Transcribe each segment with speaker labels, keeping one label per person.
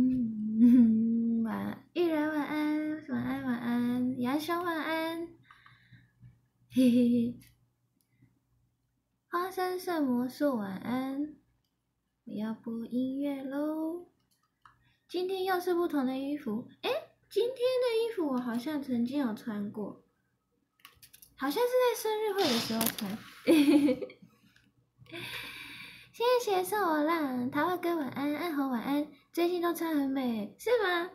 Speaker 1: 嗯，晚玉然晚安，晚安晚安，牙兄晚安，嘿嘿嘿，花生圣魔术晚安，我要播音乐喽。今天又是不同的衣服，哎，今天的衣服我好像曾经有穿过，好像是在生日会的时候穿。谢谢送我浪，桃花哥晚安，暗红晚安，最近都穿很美，是吗？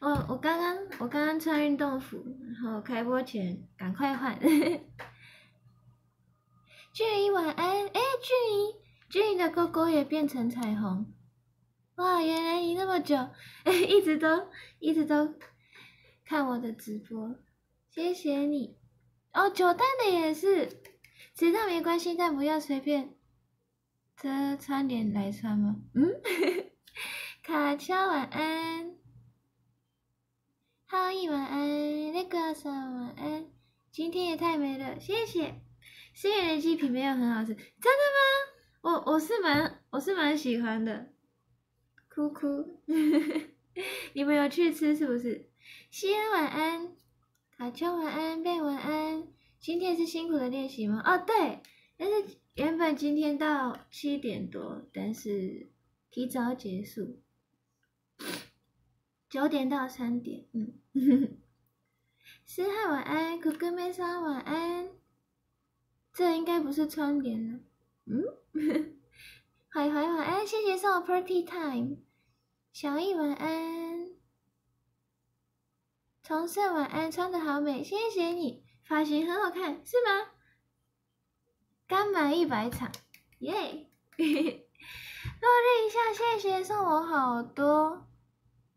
Speaker 1: 我 我刚刚我刚刚穿运动服，然后开播前赶快换。俊怡晚安，哎，俊怡，俊怡的勾勾也变成彩虹。哇，原来你那么久，一直都一直都看我的直播，谢谢你。哦，九蛋的也是，迟到没关系，但不要随便这穿点来穿吗？嗯，卡丘晚安，浩毅晚安，那个什晚安，今天也太美了，谢谢。虽然鸡皮没有很好吃，真的吗？我我是蛮我是蛮喜欢的。哭哭，你们有去吃是不是？西安晚安，卡丘晚安，贝晚安。今天是辛苦的练习吗？哦，对，但是原本今天到七点多，但是提早结束，九点到三点。嗯，思翰晚安，可哥妹莎晚安。这应该不是窗帘了。嗯。海怀晚安，谢谢送我 party time。小易晚安，重盛晚安，穿的好美，谢谢你，发型很好看，是吗？刚满一百场，耶！落日一笑，谢谢送我好多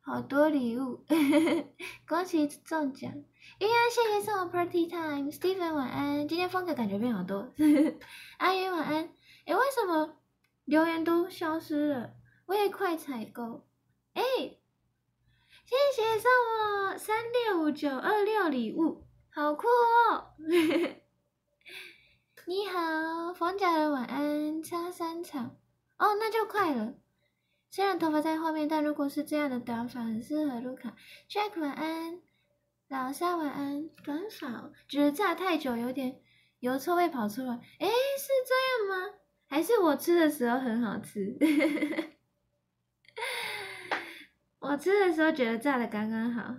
Speaker 1: 好多礼物，恭喜中奖！云安，谢谢送我 party time。Steven 晚安，今天风格感觉变好多。阿云晚安，哎，为什么？留言都消失了，我也快采购。哎，谢谢送我三六五九二六礼物，好酷哦！你好，冯家的晚安，差三场哦，那就快了。虽然头发在后面，但如果是这样的短发，很适合卢卡。Jack 晚安，老沙晚安，短发就是炸太久，有点油臭味跑出来。哎，是这样吗？还是我吃的时候很好吃，我吃的时候觉得炸的刚刚好。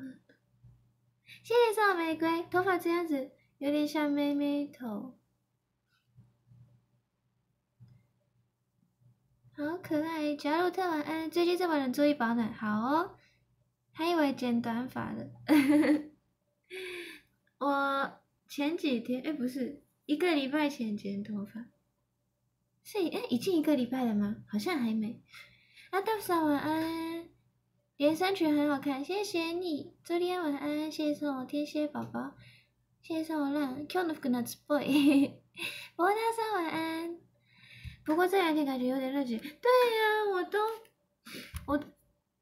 Speaker 1: 谢谢送的玫瑰，头发这样子有点像妹妹头，好可爱。加入特晚安，最近这么冷，注意保暖。好哦，还以为剪短发了。我前几天，哎，不是一个礼拜前剪头发。是哎，已经一个礼拜了吗？好像还没。阿豆嫂晚安，连衫裙很好看，谢谢你。朱莉安晚安，谢谢送我天蝎宝宝，谢谢送我浪。Q 的 Nuts Boy，波大嫂晚安。不过这两天感觉有点热气。对呀，我都我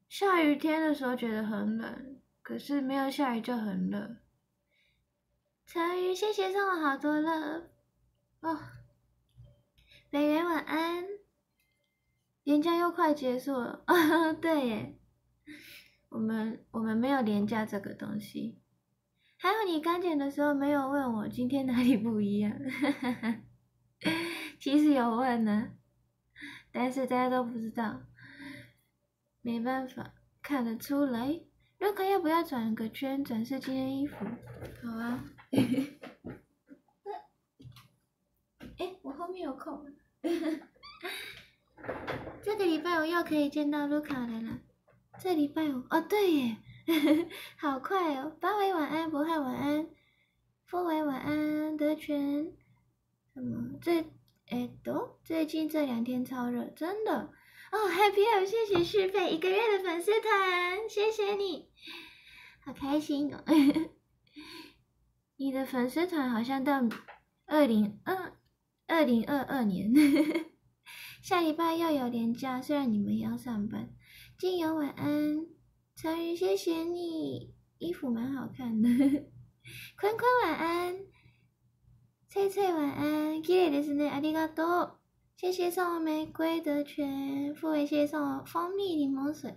Speaker 1: 下雨天的时候觉得很冷，可是没有下雨就很热。陈宇，谢谢送我好多了哦。北元晚安，年假又快结束了啊！对耶，我们我们没有年假这个东西。还有你刚剪的时候没有问我今天哪里不一样，其实有问呢，但是大家都不知道，没办法看得出来。洛克要不要转个圈展示今天衣服？好啊。哎，我后面有空。这个礼拜我又可以见到卢卡的了！这礼拜五哦，对耶，好快哦！八维晚安，博翰晚安，富维晚安，德全，什么最哎都最近这两天超热，真的哦！Happy 哦，谢谢续费一个月的粉丝团，谢谢你，好开心哦！你的粉丝团好像到二零二。二零二二年，下礼拜又有年假，虽然你们要上班。金友晚安，陈宇谢谢你，衣服蛮好看的。坤坤晚安，翠翠晚安，きれいですね，ありがとう。 谢谢送我玫瑰的圈，付伟谢谢送我蜂蜜柠檬水，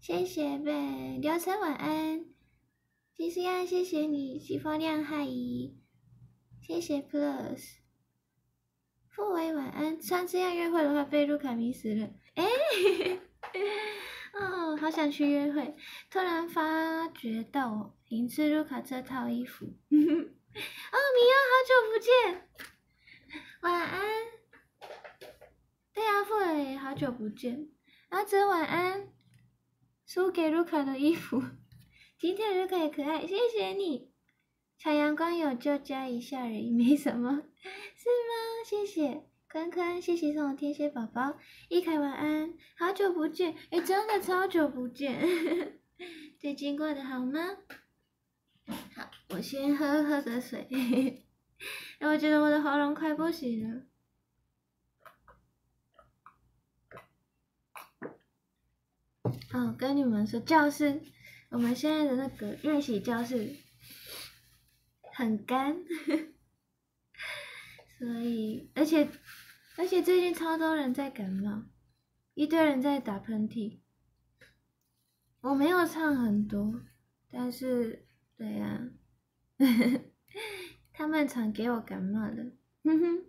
Speaker 1: 谢谢呗，刘晨晚安，金思亚谢谢你，西方亮嗨，谢谢 Plus，付伟晚安，上次要约会的话被卢卡迷死了，哎，哦，好想去约会，突然发觉到 银次卢卡这套衣服，哦，米欧好久不见。晚安，对啊，傅伟，好久不见。阿泽晚安，输给卢卡的衣服，今天卢卡也可爱，谢谢你。小阳光有就加一下而已，没什么，是吗？谢谢，坤坤，谢谢送我天蝎宝宝。一凯晚安，好久不见，哎，真的超久不见，最近过得好吗？好，我先喝喝个水。因 为我觉得我的喉咙快不行了。哦，跟你们说，教室，我们现在的那个练习教室很干，所以，而且，而且最近超多人在感冒，一堆人在打喷嚏。我没有唱很多，但是，对呀。他们常给我感冒的，哼哼，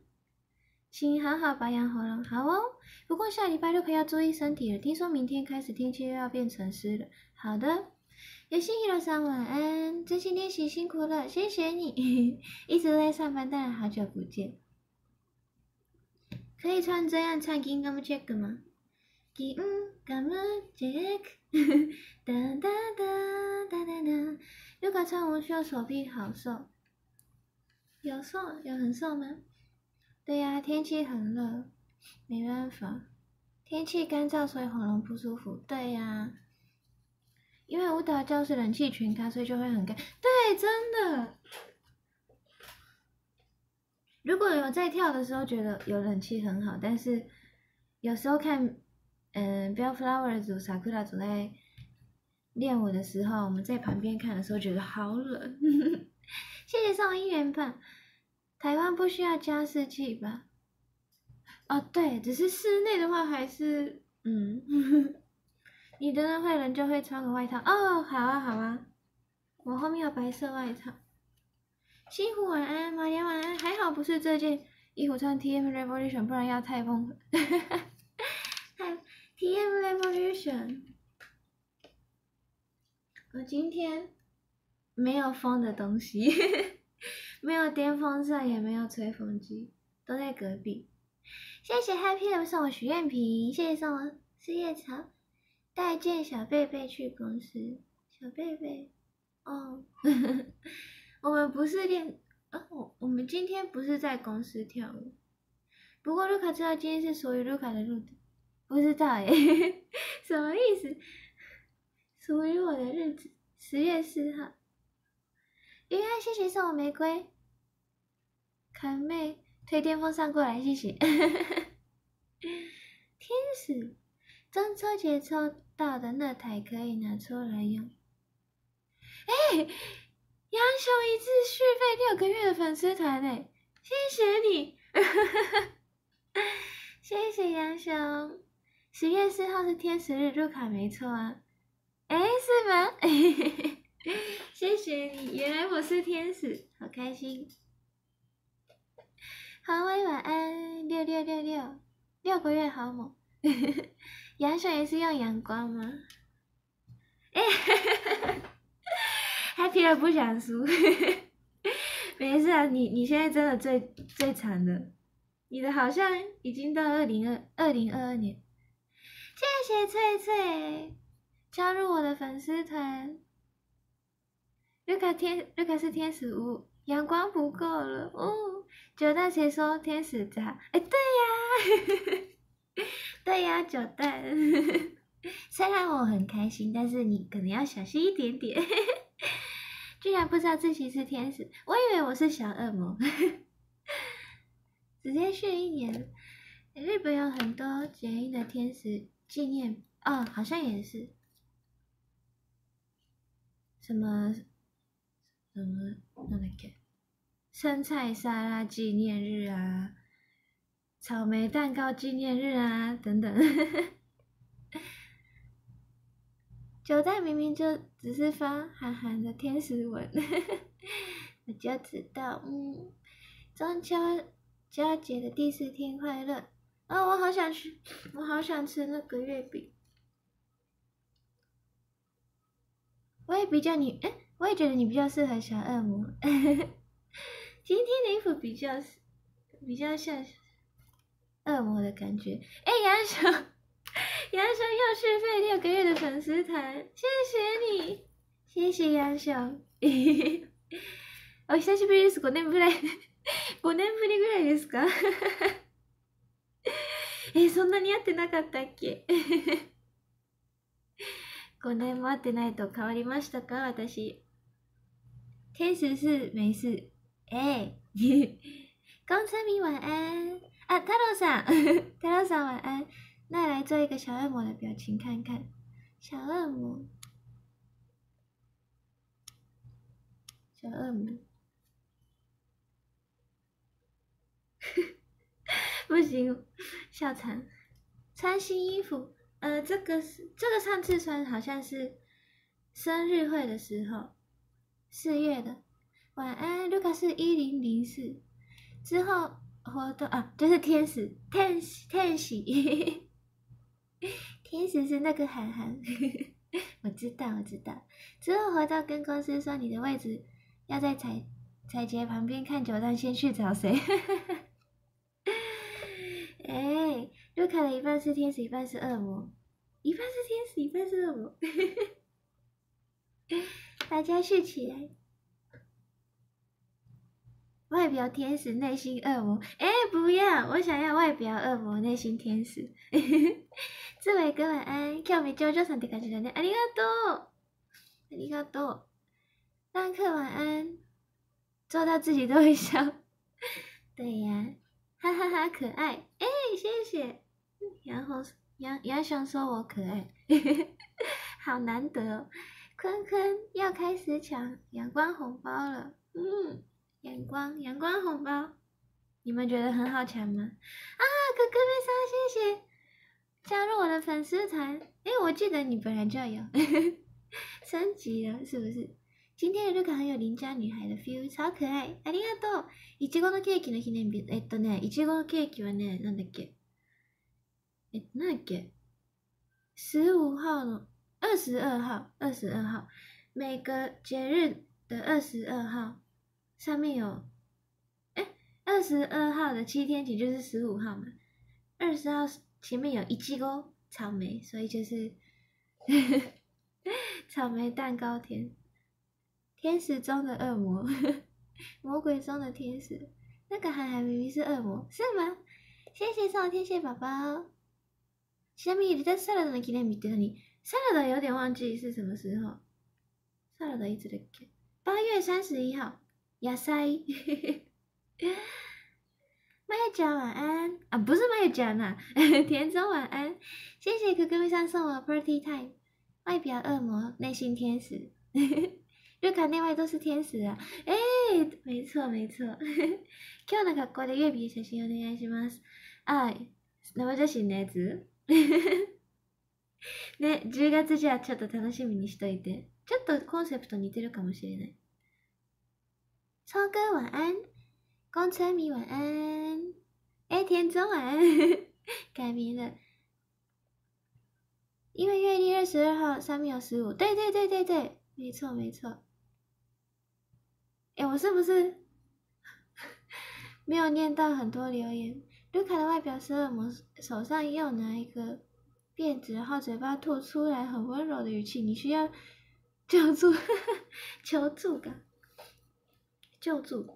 Speaker 1: 请好好保养喉咙，好哦。不过下礼拜六可要注意身体了，听说明天开始天气又要变成湿了。好的，有心一路上晚安，真心练习辛苦了，谢谢你，一直在上班，但好久不见。可以唱这样唱《King of Jack》吗？King of Jack，哒哒哒哒哒哒。如果唱我需要手臂好瘦。有瘦有很瘦吗？对呀，天气很热，没办法，天气干燥所以喉咙不舒服。对呀，因为舞蹈教室冷气全开，所以就会很干。对，真的。如果有在跳的时候觉得有冷气很好，但是有时候看，嗯，Bell Flower 组、Sakura 组在练舞的时候，我们在旁边看的时候觉得好冷。谢谢送一元半。台湾不需要加湿器吧？哦，对，只是室内的话还是，嗯，你的那会人就会穿个外套。哦，好啊，好啊，我后面有白色外套。辛苦晚安，马莲晚安，还好不是这件衣服穿 T M Revolution，不然要太疯 了。T M Revolution，我今天。没有风的东西，没有电风扇，也没有吹风机，都在隔壁。谢谢 Happy 送我许愿瓶，谢谢送我四叶草，带件小贝贝去公司。小贝贝，哦，我们不是练，哦，我们今天不是在公司跳舞。不过卢卡知道今天是属于卢卡的日子，不知道耶，什么意思？属于我的日子，十月四号。云安，谢谢送我玫瑰。凯妹推电风扇过来，谢谢。天使，中秋节抽到的那台可以拿出来用。哎，杨雄一次续费六个月的粉丝团哎，谢谢你，谢谢杨雄。十月四号是天使日，入卡没错啊。哎，是吗？谢谢你，原来我是天使，好开心。好，晚安，六六六六，六个月好猛。阳水也是用阳光吗？哎，Happy 了不想输，没事啊，你你现在真的最最惨的，你的好像已经到二零二二零二二年。谢谢翠翠加入我的粉丝团。卢卡天，卢卡是天使屋，阳光不够了哦。九蛋谁说天使渣？哎，对呀，对呀，九蛋。虽然我很开心，但是你可能要小心一点点。居然不知道自己是天使，我以为我是小恶魔。直接续一年。日本有很多结印的天使纪念，哦，好像也是。什么？什么？那个？生菜沙拉纪念日啊，草莓蛋糕纪念日啊，等等。九代明明就只是发韩寒的天使文，我就知道，嗯，中秋佳节的第四天快乐。啊，我好想吃，我好想吃那个月饼。我也比较你，哎，我也觉得你比较适合小恶魔。今天的衣服比较，比较像恶魔的感觉。哎，杨雄，杨雄又续费六个月的粉丝团，谢谢你，谢谢杨雄。お久しぶりです。五年ぶり、五年ぶりぐらいですか？ え、そんなに会ってなかったっけ？五年も会ってないと変わりましたか？私。天使是没事。哎，公车迷晚安啊，太郎さん，太郎さん晚安。那来做一个小恶魔的表情看看，小恶魔，小恶魔，不行，笑惨，穿新衣服。呃，这个是这个上次穿好像是生日会的时候，四月的。晚安，卢卡是一零零四。之后活动啊，就是天使，天使，天使，天使是那个涵涵，我知道，我知道。之后活动跟公司说你的位置要在彩彩节旁边看九段，先去找谁？哎。卢卡的一半是天使，一半是恶魔，一半是天使，一半是恶魔，大家续起来。外表天使，内心恶魔。哎，不要，我想要外表恶魔，内心天使。志伟哥晚安，今日没叫叫上的感觉呢，ありがとう，ありがとう。浪客晚安，做到自己都会笑。对呀。哈哈哈，可爱！哎， 谢谢。然后杨杨雄说我可爱，好难得哦。坤坤要开始抢阳光红包了，嗯，阳光阳光红包，你们觉得很好抢吗？啊，哥哥妹莎，谢谢加入我的粉丝团。哎，我记得你本来就有，升级了是不是？今天的这个很有邻家女孩的 feel，超可爱。ありがとう。いちごのケーキの記念日。えっとね、いちごのケーキはね、なんだっけ。え、なんだっけ。十五号の、二十二号、二十二号。每个节日的二十二号上面有，哎，二十二号的七天节就是十五号嘛。二十号前面有一季糕草莓，所以就是草莓蛋糕甜。天使中的恶魔，魔鬼中的天使，那个涵涵明明是恶魔，是吗？谢谢送天线宝宝。下面你在萨拉达的纪念日在哪里？萨拉达有点忘记是什么时候。萨拉达一直在给。八月三十一号。亚塞。麦家晚安啊，不是麦家呐，田中晚安。谢谢哥哥微上送我 Party Time，外表恶魔，内心天使。日卡内外都是天使啊！哎，没错没错。今日の格好で月日写真お願いします。あ、生写真のやつね、10月じゃちょっと楽しみにしといて。ちょっとコンセプト似てるかもしれない。超哥晚安，公车迷晚安，哎，田中晚安，改名了，因为月历二十二号上面有十五，对对对对对，没错没错。 哎，我是不是没有念到很多留言？卢卡的外表是恶魔，手上又拿一个辫子，然后嘴巴吐出来很温柔的语气，你需要救助，求助感，救助。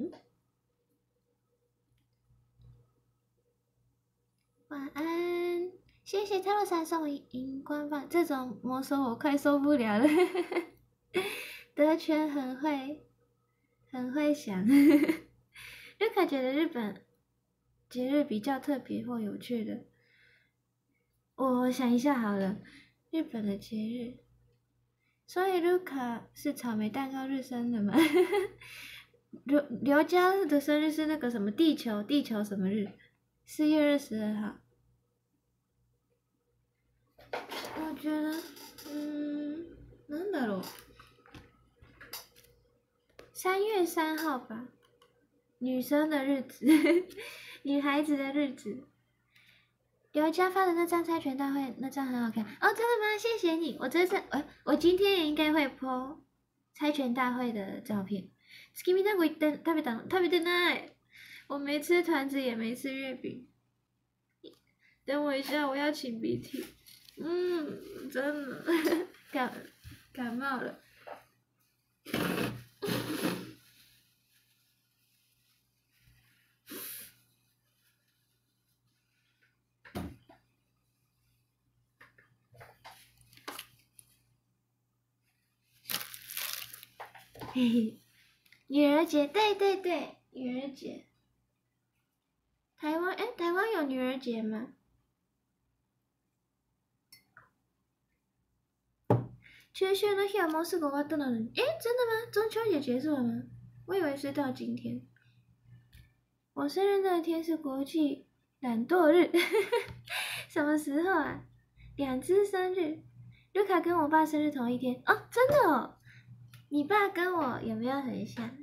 Speaker 1: 晚安，谢谢泰罗莎送我荧光棒，这种魔手我快受不了了，德全很会。很会想，卢卡觉得日本节日比较特别或有趣的，我想一下好了，日本的节日，所以卢卡是草莓蛋糕日生的吗？ 刘刘佳的生日是那个什么地球地球什么日？四月二十二号。我觉得，嗯，なんだろう。 三月三号吧，女生的日子，女孩子的日子。刘佳发的那张猜拳大会，那张很好看哦，真的吗？谢谢你，我这次，哎，我今天也应该会 po 猜拳大会的照片。月見団子行った食べたの食べてない。我没吃团子，也没吃月饼。等我一下，我要擤鼻涕。嗯，真的感感冒了。 女儿节，对对对，女儿节。台湾哎，台湾有女儿节吗？秋秋の日はもうすぐ終わったのに。哎，真的吗？中秋节结束了吗？我以为是到今天。我生日那天是国际懒惰日，什么时候啊？两只生日，卢卡跟我爸生日同一天哦，真的哦。 你爸跟我有没有很像？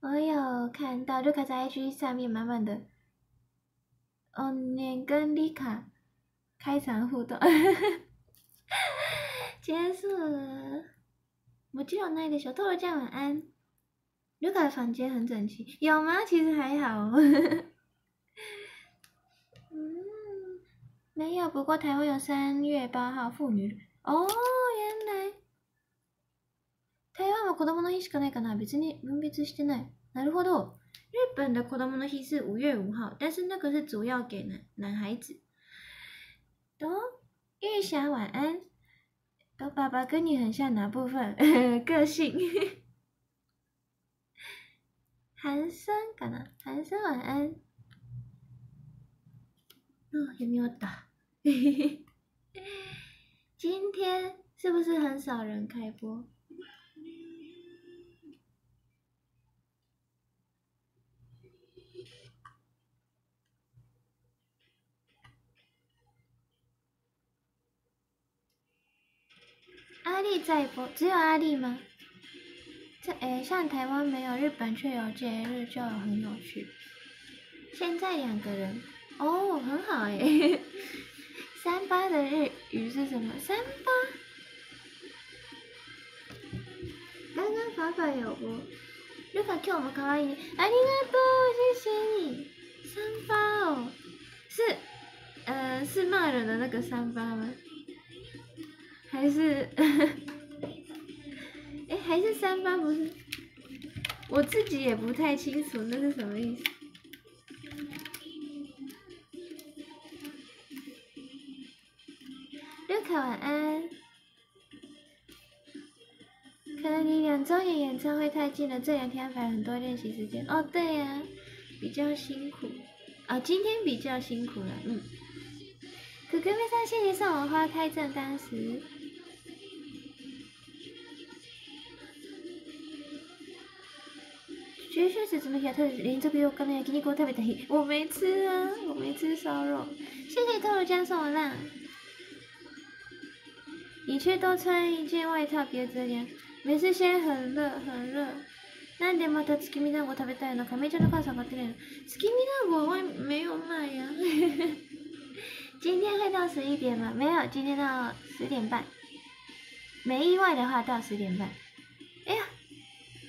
Speaker 1: 我有看到卢卡在 IG 上面满满的，哦，你跟丽卡开场互动。结束了，我就有那个小豆豆酱晚安。卢卡的房间很整齐，有吗？其实还好。嗯，没有。不过台湾有三月八号妇女。哦，台湾は子供の日しかないかな。別に分別してない。なるほど。日本的子供の日是五月五号，但是那个是主要给男男孩子。哦，玉霞晚安。都爸爸跟你很像哪部分？个性。寒生，干嘛？寒生晚安。哦，有没有打？今天是不是很少人开播？阿丽在播，只有阿丽吗？这诶，像台湾没有，日本却有节日，就很有趣。现在两个人，哦，很好诶。三八的日语是什么？三八。刚刚法法有播。ルカ今日も可愛いね。ありがとう，谢谢你。三八哦，是，呃，是骂人的那个三八吗？ 还是，哎，还是三八不是？我自己也不太清楚那是什么意思。六卡晚安。可能离两周年演唱会太近了，这两天安排很多练习时间。哦，对呀，比较辛苦。啊，今天比较辛苦了，嗯。可可妹上谢谢送我花开正当时。绝学是怎么样？他连这个又刚才给你给我特别的，我没吃啊，我没吃烧肉。谢谢豆豆酱送我啦。你却多穿一件外套，别这样。没事，现在很热，很热。那でまた月見団子食べたいの？亀ちゃんの母さん買ってないの？月見団子外没有卖呀。今天会到十一点吗？没有，今天到十点半。没意外的话到十点半。哎呀，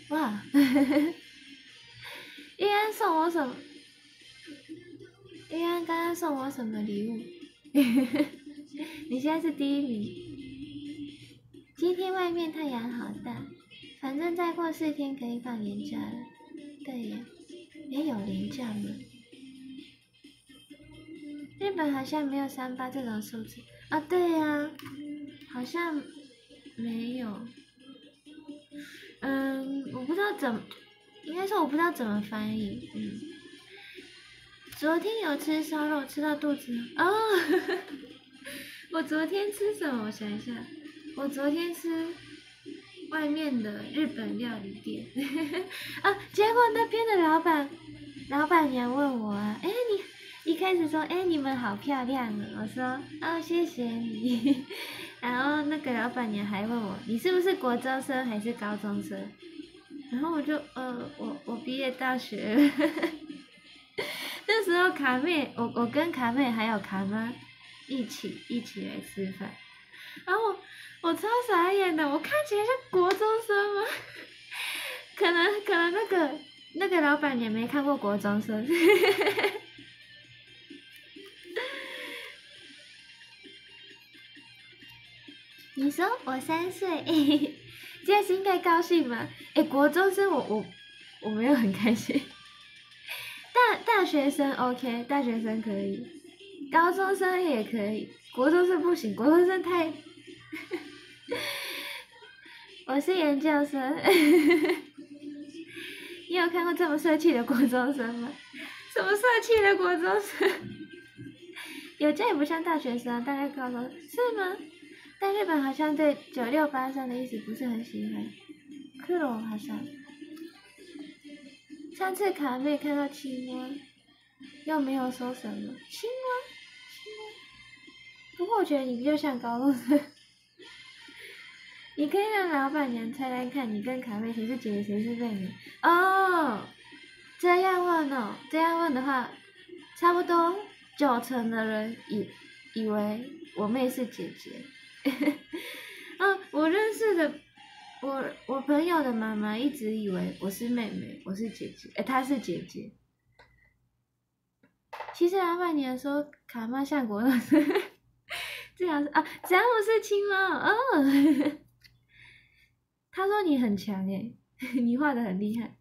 Speaker 1: 哇！ 依安送我什么？依安刚刚送我什么礼物？你现在是第一名。今天外面太阳好大，反正再过四天可以放年假了。对呀，也有年假吗？日本好像没有三八这种数字啊。对呀，好像没有。嗯，我不知道怎么。应该是我不知道怎么翻译，嗯。昨天有吃烧肉，吃到肚子哦。我昨天吃什么？我想一下，我昨天吃外面的日本料理店，啊，结果那边的老板老板娘问我啊，哎你一开始说哎你们好漂亮啊，我说哦谢谢你，然后那个老板娘还问我你是不是国中生还是高中生，然后我就呃我我毕业大学，那时候卡妹我我跟卡妹还有卡妈一起一起来吃饭，然后。我超傻眼的，我看起来像国中生吗？可能可能那个那个老板也没看过国中生。你说我三岁，这样是应该高兴吗？哎，国中生我我我没有很开心。大大学生 OK，大学生可以，高中生也可以，国中生不行，国中生太。我是研究生，你有看过这么帅气的国中生吗？什么帅气的国中生？有这也不像大学生，大概高中是吗？但日本好像对九六八三的意思不是很喜欢，克隆好像。上次卡妹看到青蛙，又没有说什么青蛙，青蛙。不过我觉得你比较像高中生。你可以让老板娘猜猜看，你跟卡妹谁是姐姐，谁是妹妹？哦，这样问哦，这样问的话，差不多九成的人以以为我妹是姐姐。嗯，我认识的，我我朋友的妈妈一直以为我是妹妹，我是姐姐，哎，她是姐姐。其实老板娘说卡妈像国老师，这样是啊，詹姆是亲妈哦。他说你很强哎，你画的很厉害。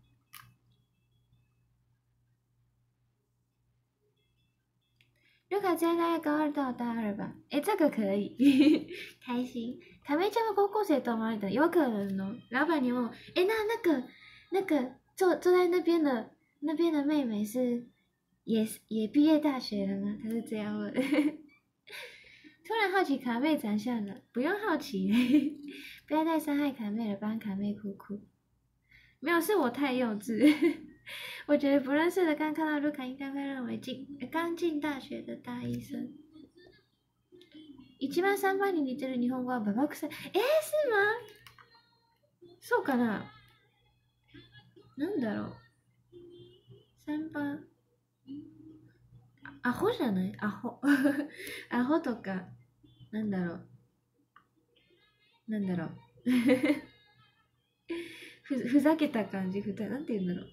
Speaker 1: 卢卡现在高二到大二吧？诶，这个可以，开心。卡梅加的高校生多吗？的有可能哦。老板娘问，诶，那那个那个坐坐在那边的那边的妹妹是也也毕业大学了吗？她是这样问。突然好奇卡妹长相了，不用好奇。不要再伤害卡妹了，帮卡妹哭哭。没有，是我太幼稚。我觉得不认识的刚看到卢卡，应该会认为进刚进大学的大一生。一番三番に似てる日本語はババ臭い。えー、是吗？そうかな？なんだろう？三番？アホじゃない？アホ。アホとか、なんだろう？なんだろう？ふふざけた感じ？ふたなんて言うんだろう？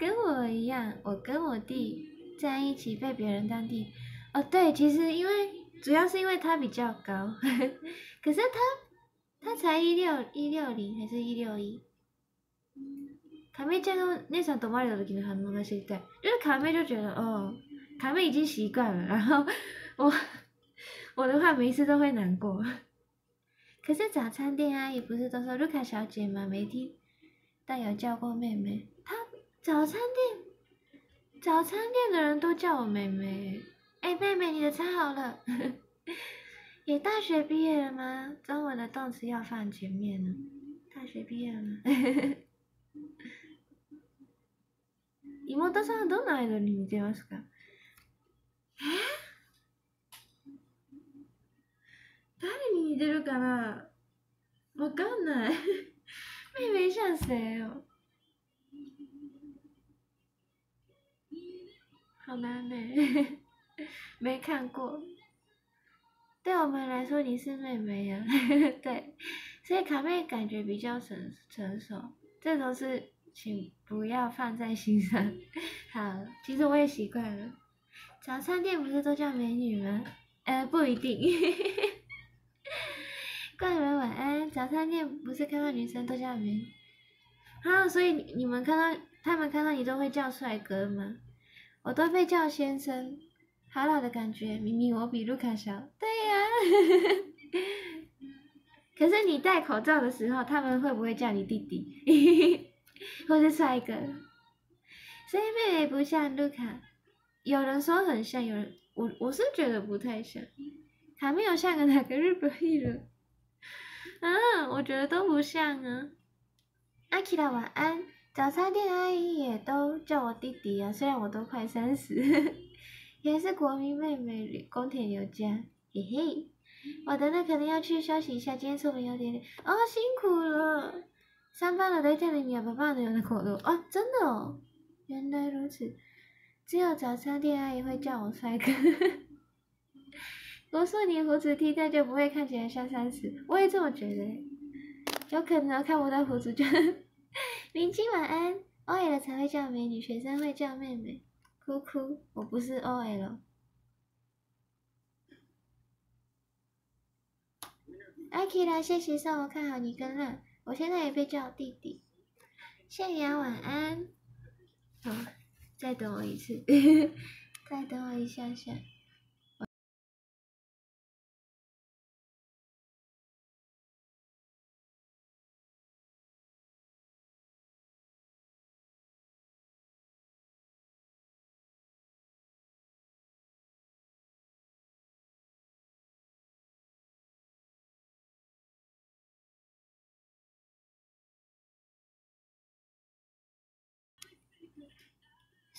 Speaker 1: 跟我一样，我跟我弟在一起被别人当弟。哦，对，其实因为主要是因为他比较高，可是他他才一六一六零还是一六一。卡妹见到那场懂马里的时候，很懵的心态，因为卡妹就觉得哦，卡妹已经习惯了，然后我。我的话每一次都会难过，可是早餐店阿姨不是都说卢卡小姐吗？没听，但有叫过妹妹。她早餐店，早餐店的人都叫我妹妹。哎，妹妹，你的餐好了。也大学毕业了吗？中文的动词要放前面呢。大学毕业了吗？妹さんどんなアイドルに似てますか？え？誰に似てるかなわかんない妹妹像谁哦？ 好难呢，没看过。对我们来说，你是妹妹呀，对，所以卡妹感觉比较成成熟，这都是请不要放在心上。好，其实我也习惯了。早餐店不是都叫美女吗？呃，不一定。怪你们晚安。早餐店不是看到女生都叫美女啊，所以你们看到他们看到你都会叫帅哥吗？我都被叫先生，好老的感觉。明明我比卢卡小。对呀。可是你戴口罩的时候，他们会不会叫你弟弟，或是帅哥？所以妹妹不像卢卡，有人说很像，有人我我是觉得不太像。还没有像个哪个日本艺人。嗯，我觉得都不像啊。阿奇拉晚安，早餐店阿姨也都叫我弟弟啊，虽然我都快三十，也是国民妹妹，宫田有家，嘿嘿。我等等可能要去休息一下，今天出门有点累，哦，辛苦了。上班了，得叫你免不办的有的口录哦，真的哦，原来如此。只有早餐店阿姨会叫我帅哥。我说你胡子剃掉就不会看起来像三十，我也这么觉得。有可能看不到胡子就。明清晚安，OL 才会叫美女，学生会叫妹妹。哭哭，我不是 OL。阿 K 啦，谢谢上我看好你跟乐，我现在也被叫弟弟。谢阳晚安。好，再等我一次，再等我一下下。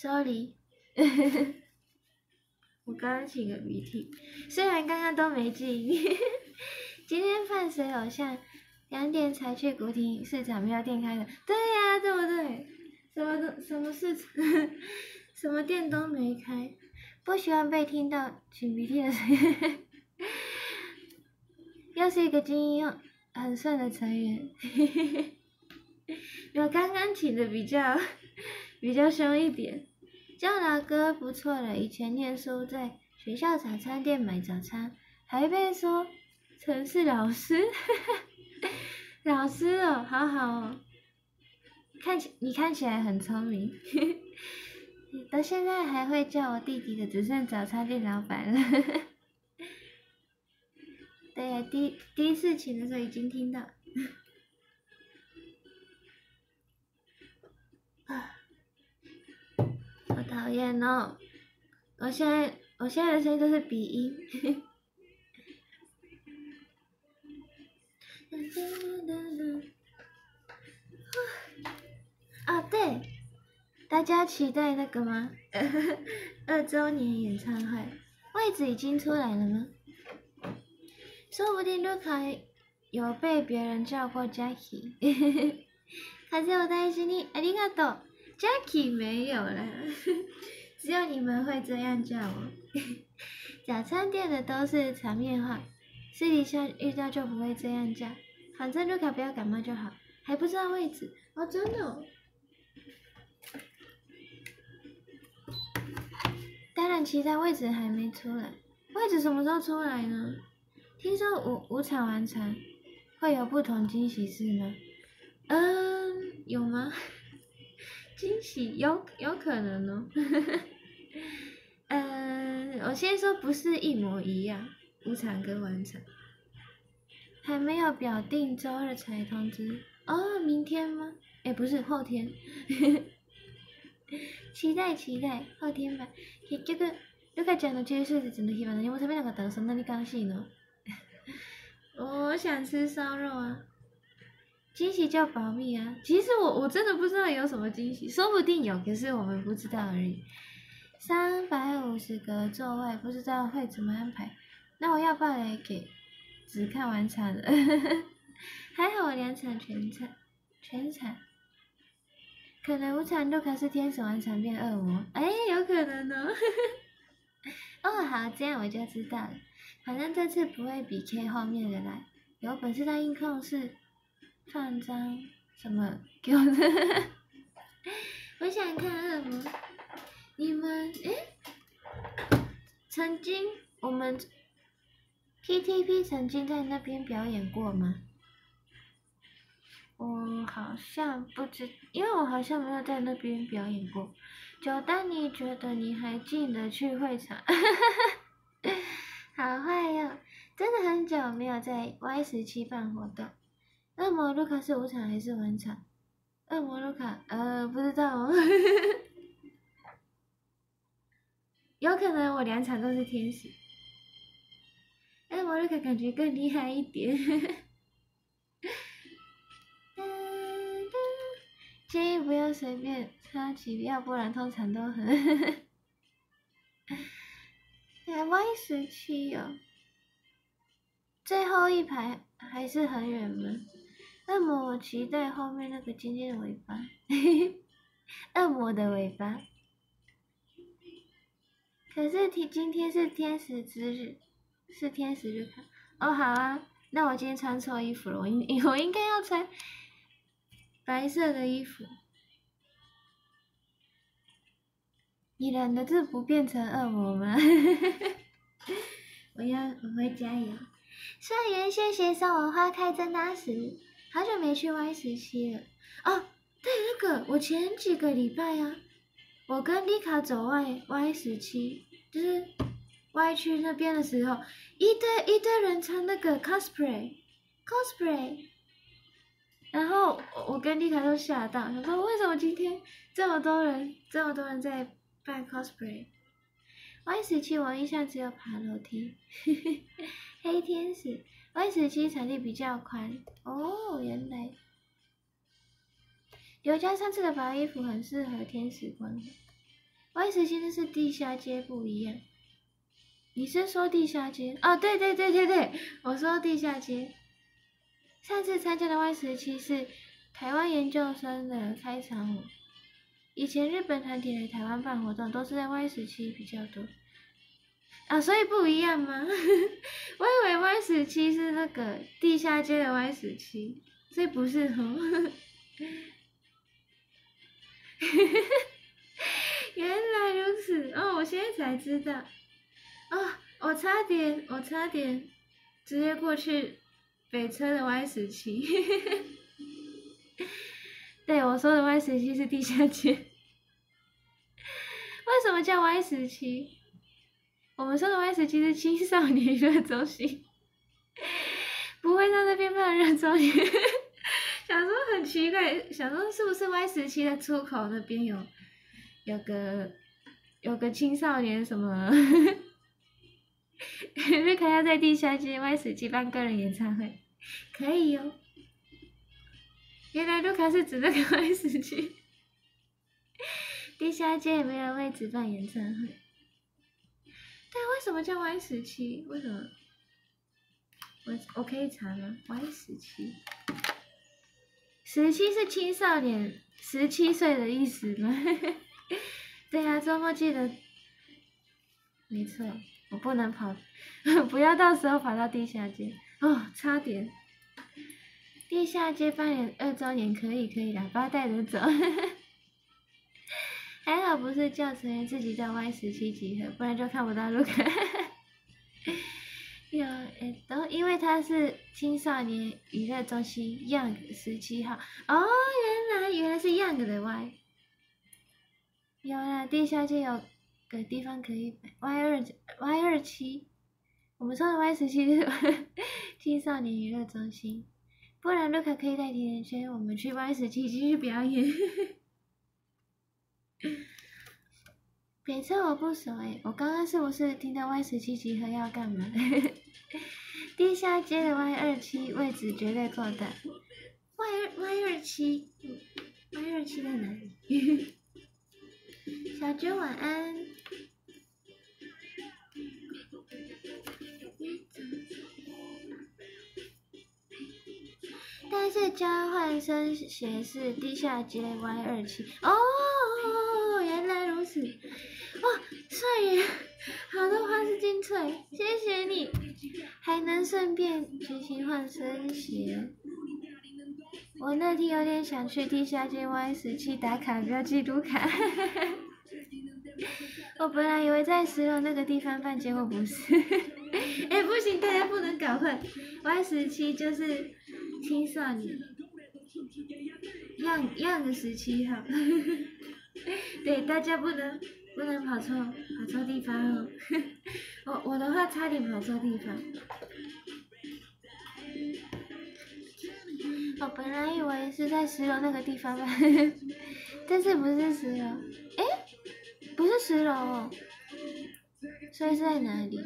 Speaker 1: Sorry，我刚刚擤个鼻涕，虽然刚刚都没进。今天伴随偶像，两点才去古亭市场，没有店开的。对呀，对不对？什么都什么市场，什么店都没开。不喜欢被听到擤鼻涕的声音。又是一个精英很帅的成员。我刚刚擤的比较比较凶一点。叫老哥不错了，以前念书在学校早餐店买早餐，还被说城市老师，老师哦，好好哦，看起你看起来很聪明，到现在还会叫我弟弟的，只剩早餐店老板了。对呀，第第一次请的时候已经听到。讨厌哦！我现在我现在的声音都是鼻音。啊，对，大家期待那个吗？二周年演唱会位置已经出来了吗？说不定卢卡有被别人叫过 Jackie。卡西欧大西尼，ありがとう。 Jackie 没有了，只有你们会这样叫我。早餐店的都是场面话，私底下遇到就不会这样叫。反正卢卡不要感冒就好，还不知道位置哦，真的。当然期待位置还没出来，位置什么时候出来呢？听说五五场完成会有不同惊喜是吗？嗯，有吗？惊喜有有可能哦，嗯，我先说不是一模一样，无产跟完成，还没有表定，周二才通知哦，明天吗？哎，不是后天，期待期待后天吧。这个卢卡讲的这些是真的希望因为他们两个得什那你高兴呢？我想吃烧肉啊。惊喜叫保密啊！其实我我真的不知道有什么惊喜，说不定有，可是我们不知道而已。三百五十个座位，不知道会怎么安排。那我要不要来给只看完场的？还好我两场全场，全场。可能五场都可是天使完场变恶魔，哎，有可能哦。哦，好，这样我就知道了。反正这次不会比 K 后面的来，有本事在硬控是。放张什么给我？我想看恶魔。你们诶，曾经我们 PTP 曾经在那边表演过吗？我好像不知，因为我好像没有在那边表演过。就当你觉得你还进得去会场，好坏哟！真的很久没有在 Y 十七办活动。恶魔卢卡是五场还是完场？恶魔卢卡，呃，不知道，有可能我两场都是天使。恶魔卢卡感觉更厉害一点，建议不要随便插起，要不然通常都很。还 y 十七哦，最后一排还是很远吗？那么我期待后面那个尖尖的尾巴，恶魔的尾巴。可是天今天是天使之日，是天使日卡。哦，好啊，那我今天穿错衣服了，我应 我应该要穿白色的衣服。你忍得住不变成恶魔吗？我要我会加油。帅元，谢谢送我花开正当时，好久没去 Y 十七了。哦，对，那个我前几个礼拜啊，我跟丽卡走 Y Y 十七，就是 Y 区那边的时候，一堆一堆人穿那个 cosplay cosplay，然后我跟丽卡都吓到，他说为什么今天这么多人，这么多人在。扮 cosplay，Y 十七我印象只有爬楼梯嘿嘿，黑天使，Y 十七场地比较宽，哦，原来，刘佳上次的白衣服很适合天使光，Y 十七那是地下街不一样，你是说地下街？哦，对对对对对，我说地下街，上次参加的 Y 十七是台湾研究生的开场舞。以前日本团体来台湾办活动，都是在 Y 十七比较多，啊，所以不一样吗？我以为 Y 十七是那个地下街的 Y 十七，所以不是哦。原来如此，哦，我现在才知道，哦，我差点，我差点直接过去北车的 Y 十七。对，我说的 Y 十七是地下街。为什么叫 Y 十七？我们说的 Y 十七是青少年娱乐中心，不会在那边办热中心。想说很奇怪，想说是不是 Y 十七的出口那边有有个有个青少年什么？瑞卡要在地下街 Y 十七办个人演唱会，可以哟。原来卢卡是指那个 Y 十七，地下街也没有位置办演唱会。但为什么叫 Y 十七？为什么？我我可以查吗？Y 十七，十七是青少年，十七岁的意思吗？对啊，周末记得。没错，我不能跑，不要到时候跑到地下街哦，差点。地下街扮演二周年可以可以，喇叭带着走，还好不是叫成员自己在 Y 十七集合，不然就看不到卢卡。有诶，都因为他是青少年娱乐中心 Young 十七号，哦，原来原来是 Young 的 Y。有啦，地下街有个地方可以买 Y 二 Y 二七，我们说的 Y 十七是 青少年娱乐中心。不然卢卡可以带甜甜圈，我们去 Y 十七继续表演。北侧我不熟诶，我刚刚是不是听到 Y 十七集合要干嘛？地下街的 Y 二七位置绝对够大。Y 二 Y 二七，Y 二七在哪里？小猪晚安。但是交换生鞋是地下街 Y 二七哦，谢谢你，还能顺便学习换身鞋。我那天有点想去地下街 Y 十七打卡标记录卡，我本来以为在十楼那个地方办，结果不是，哎，不行，大家不能搞混，Y 十七就是。青少年，样样的十七号，对，大家不能不能跑错跑错地方哦，我我的话差点跑错地方，我本来以为是在十楼那个地方吧，但是不是十楼，哎，不是十楼哦，所以是在哪里？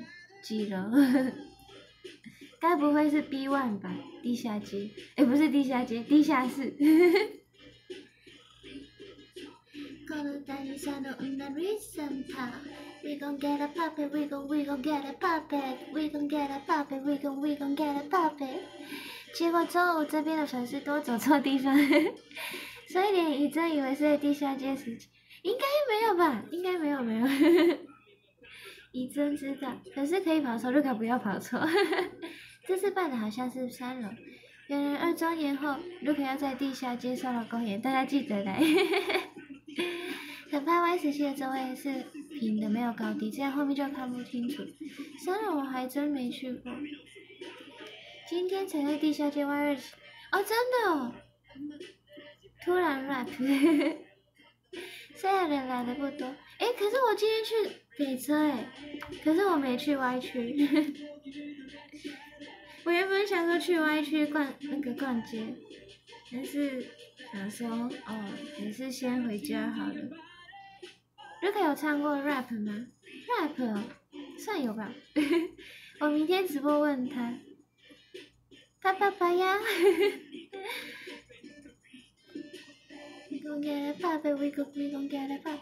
Speaker 1: 几楼？该不会是 B One 吧？地下街？哎，不是地下街，地下室。 この谷さのうんな reason pa We gon' get a puppet, we gon' we gon' get a puppet We gon' get a puppet, we gon' we gon' get a puppet 结果中午这边的粉丝都走错地方，所以连以真以为是在地下街时期，应该没有吧？应该没有没有。以真知道，可是可以跑错，卢卡不要跑错。这次办的好像是三楼。原来二周年后，卢卡要在地下街上了公演，大家记得来。 很怕 Y 十七的座位是平的，没有高低，这样后面就看不清楚。三楼我还真没去过。今天才在地下街 Y 二，哦，真的哦。突然 rap，虽然人来的不多，哎，可是我今天去北车哎，可是我没去 Y 区。我原本想说去 Y 区逛那个逛街，但是想说哦，还是先回家好了。Luca 有唱过 rap 吗？rap 算有吧。我明天直播问他。爸爸爸呀！We gon' get a puppy, we gon' we gon' get a puppy。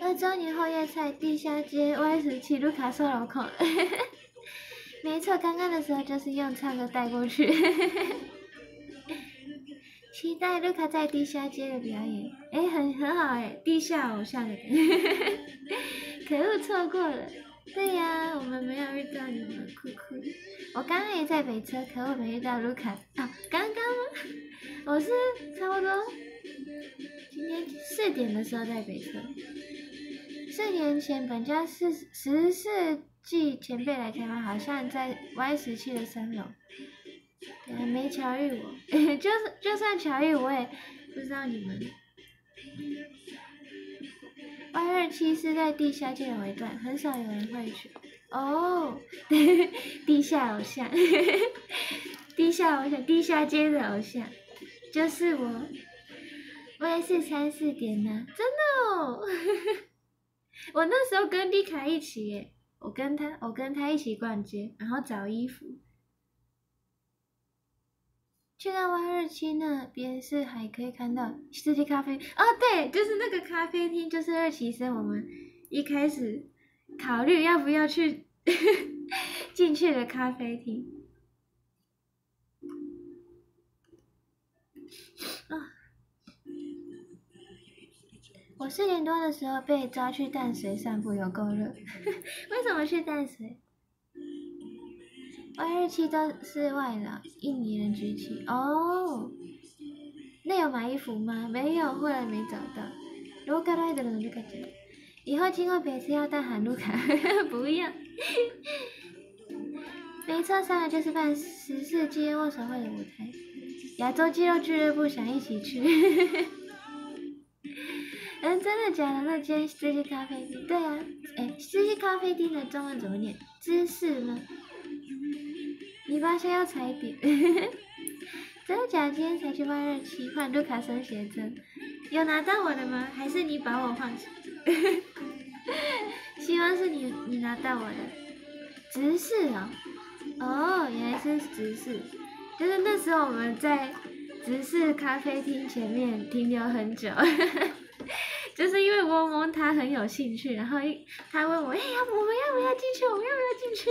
Speaker 1: 二周年后夜菜，地下街 Y 十七卢卡收老控。没错，刚刚的时候就是用唱歌带过去。期待卢卡在地下街的表演，哎，很很好哎，地下偶像的。可恶，错过了。对呀，我们没有遇到你们，酷酷。我刚刚也在北车，可我没遇到卢卡。啊，刚刚？我是差不多今天四点的时候在北车。四年前，本家是十四季前辈来台湾，好像在 Y 十七的三楼。没巧遇我，就是就算巧遇我也不知道你们。Y 二七是在地下街的尾段，很少有人会去。哦，地下偶像，地下偶像，地下街的偶像，就是我。我也是三四点呢，真的哦。我那时候跟丽卡一起耶，我跟他，我跟他一起逛街，然后找衣服。去到 Y 二期那边是还可以看到世界咖啡哦，对，就是那个咖啡厅，就是二期生我们一开始考虑要不要去 进去的咖啡厅。我四点多的时候被抓去淡水散步，有够热。为什么去淡水？Y 二七都是外劳，印尼人举起哦。那有买衣服吗？没有，后来没找到。卢卡来的人就感觉，以后经过北车要带喊卢卡，不要。没错上来就是办十四届握手会的舞台，亚洲肌肉俱乐部想一起去。嗯，真的假的？那间世界咖啡厅？对啊，哎，世界咖啡厅的中文怎么念？芝士吗？你发现要踩点，真的假？今天才去换日期，换卢卡森写真，有拿到我的吗？还是你把我换？希望是你，你拿到我的。直视哦，哦，原来是直视，就是那时候我们在直视咖啡厅前面停留很久，就是因为嗡嗡他很有兴趣，然后他问我，哎呀，我们要不要进去？我们要不要进去？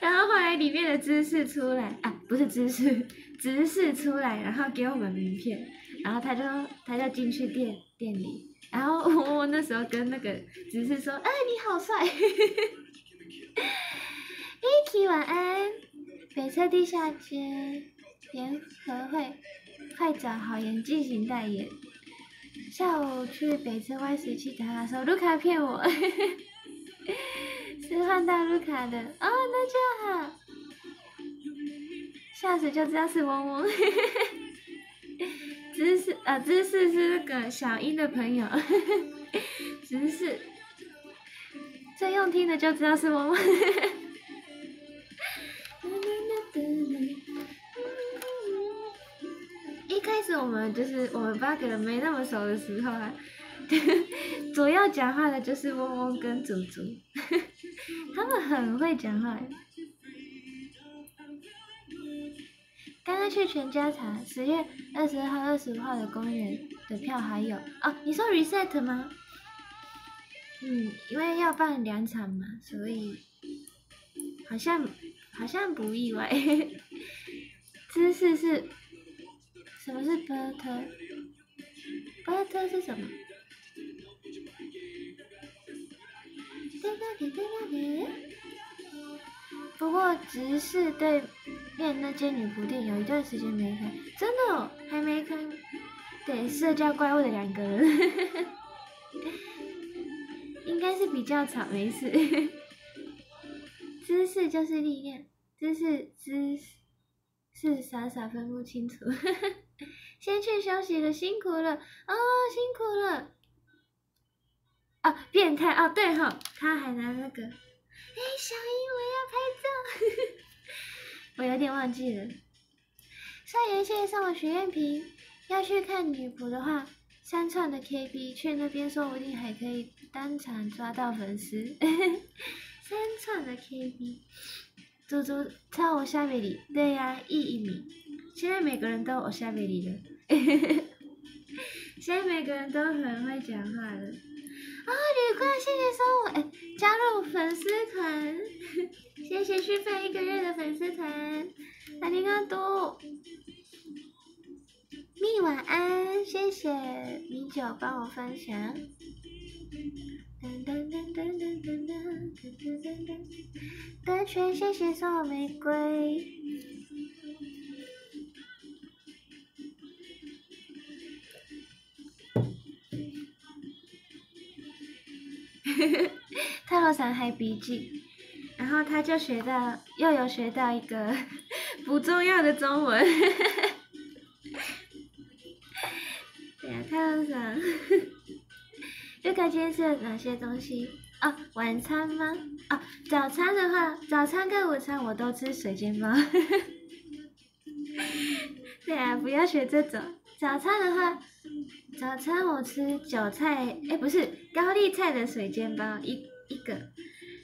Speaker 1: 然后后来里面的知识出来啊，不是知识，知识出来，然后给我们名片，然后他就他就进去店店里，然后我那时候跟那个知识说，哎，你好帅，Vicky 晚安，北侧地下街联合会，快找好颜进行代言，下午去北侧 Y 十七打卡时候，卢卡骗我嘿嘿。是换大陆卡的哦，那就好。下次就知道是嗡嗡。芝士啊，芝士是那个小英的朋友。芝士，这用听的就知道是嗡嗡。一开始我们就是我们八个人没那么熟的时候啊。主要讲话的就是嗡嗡跟祖祖，他们很会讲话。刚刚去全家查，十月二十号、二十五号的公园的票还有哦。你说 reset 吗？嗯，因为要办两场嘛，所以好像好像不意外。姿势是，什么是 butter？butter 是什么？不过直视对面那间女仆店有一段时间没开，真的还没开。对，社交怪物的两个人，应该是比较吵，没事。姿势就是力量，姿势姿是傻傻分不清楚。先去休息了，辛苦了，哦，辛苦了。啊，变态哦，对哈，他还拿那个，哎，小英，我要拍照，我有点忘记了。上元谢送我许愿瓶，要去看女仆的话，三串的 KB 去那边说不定还可以当场抓到粉丝。三串的 KB，猪猪超我下面里，对呀，一米，现在每个人都我下面里了，现在每个人都很会讲话了。啊，吕冠，谢谢送我哎，加入粉丝团，谢谢续费一个月的粉丝团，阿里嘎多，蜜晚安，谢谢米酒帮我分享，噔噔噔噔噔噔噔噔噔噔，德全谢谢送我玫瑰。太罗伞还笔记，然后他就学到又有学到一个 不重要的中文。对呀，太罗伞。又该今天吃了哪些东西哦？晚餐吗？哦，早餐的话，早餐跟午餐我都吃水煎包。对啊，不要学这种。早餐的话。早餐我吃韭菜，哎，不是高丽菜的水煎包一一个，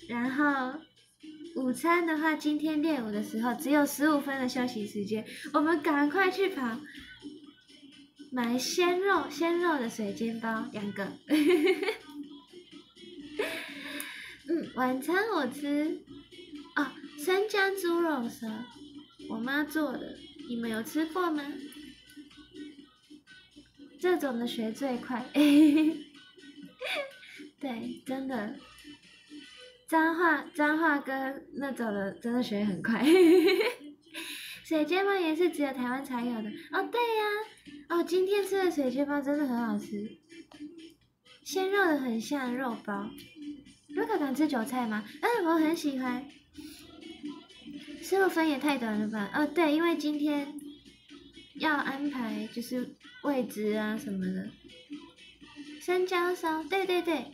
Speaker 1: 然后午餐的话，今天练舞的时候只有十五分的休息时间，我们赶快去跑，买鲜肉鲜肉的水煎包两个，嗯，晚餐我吃，哦，生姜猪肉烧，我妈做的，你们有吃过吗？这种的学最快，对，真的，脏话脏话跟那种的真的学很快，水煎包也是只有台湾才有的。哦，对呀，哦，今天吃的水煎包真的很好吃，鲜肉的很像肉包，卢卡敢吃韭菜吗？嗯，我很喜欢，十五分也太短了吧？哦，对，因为今天要安排就是。位置啊什么的，生姜烧，对对对，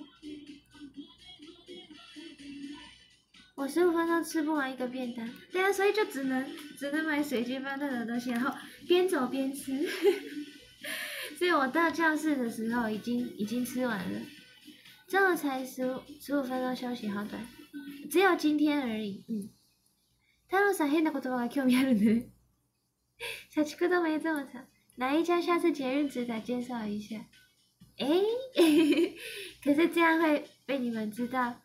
Speaker 1: 我十五分钟吃不完一个便当，对啊，所以就只能只能买水煎包那种东西，然后边走边吃，所以我到教室的时候已经已经吃完了，这么才十五十五分钟休息，好短，只有今天而已，嗯。太郎さん変な言葉が興味あるね。 小七哥都没这么长。哪一家下次节日值得介绍一下？哎，可是这样会被你们知道，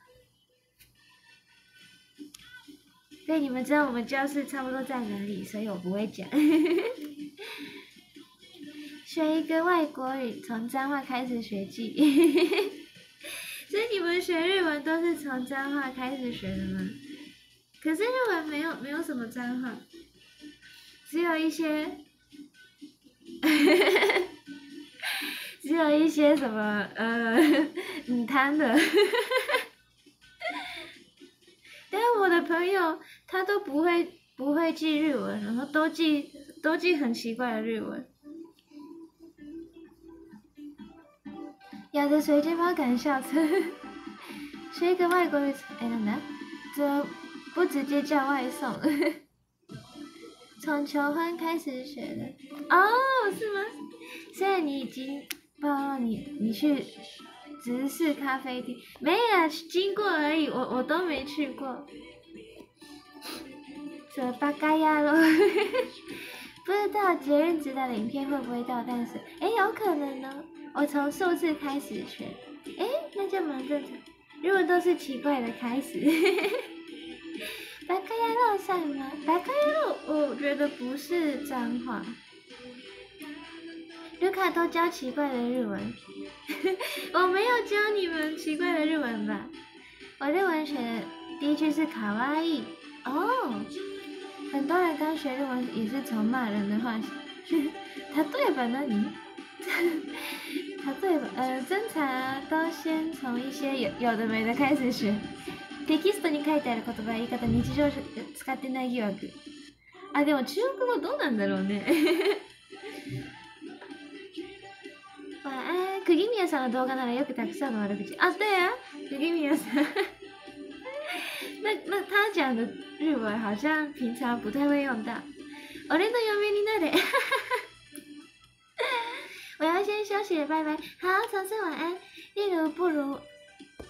Speaker 1: 被你们知道我们教室差不多在哪里，所以我不会讲。学一个外国语，从脏话开始学起。所以你们学日文都是从脏话开始学的吗？可是日文没有没有什么脏话，只有一些。只有一些什么呃，你贪的，但是我的朋友他都不会不会记日文，然后都记都记很奇怪的日文。有的随机包赶校车，学一个外国语，哎，等等，这不直接叫外送。从求婚开始学的哦，是吗？现在你已经不知道你你去直视咖啡厅没有？经过而已，我我都没去过。这八嘎呀咯，不知道节日指导的影片会不会到，但是哎，有可能呢。我从数字开始学，哎，那就蛮正常。如果都是奇怪的开始，白鸽鸭肉算吗？白鸽鸭肉，我觉得不是脏话。卢卡都教奇怪的日文，我没有教你们奇怪的日文吧？我日文学的第一句是卡哇伊哦，很多人刚学日文也是从骂人的话，他对吧？那你，他对吧？呃，正常都先从一些有有的没的开始学。テキストに書いてある言葉言い方日常使ってない疑惑。あでも中国語どうなんだろうね。晚安，可吉米亚さんの動画ならよくたくさんの悪口。啊，对啊，可吉米亚さん。那那他讲的日文好像平常不太会用到。俺の嫁になれ。我要先休息了，拜拜。好，总是晚安。例如，不如，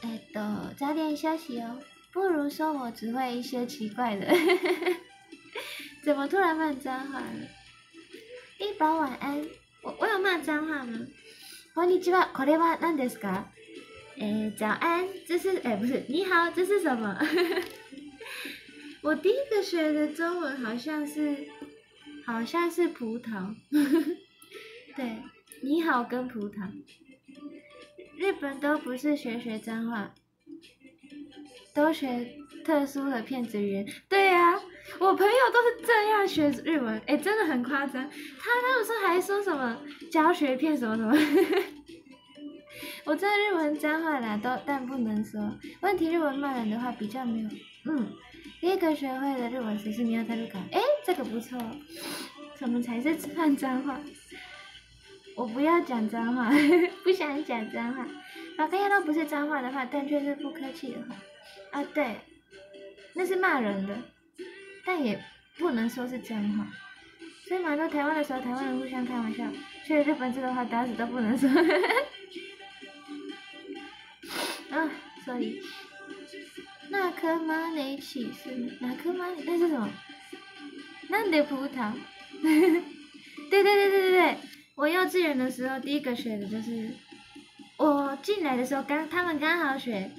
Speaker 1: 哎，都早点休息哦。不如说我只会一些奇怪的。怎么突然骂脏话了？一宝晚安。我我有骂脏话吗？こんにちは、これは何ですか？诶，早安，这是诶不是，你好，这是什么？我第一个学的中文好像是，好像是葡萄。对，你好跟葡萄。 日本都不是学学脏话，都学特殊的骗子语言。对呀，我朋友都是这样学日文，诶，真的很夸张。他他们说还说什么教学骗什么什么。我这日文脏话啦，都但不能说。问题日文骂人的话比较没有。嗯，第一个学会的日文词是你要在录卡。哎，这个不错。什么才是犯脏话？我不要讲脏话，不想讲脏话。老大家都不是脏话的话，但却是不客气的话。啊，对，那是骂人的，但也不能说是脏话。所以马到台湾的时候，台湾人互相开玩笑。去日本这的话，打死都不能说。啊，所以，那颗马内起是哪颗马？那是什么？那的葡萄。对对对对对对，我幼稚园的时候第一个学的就是，我进来的时候刚他们刚好学，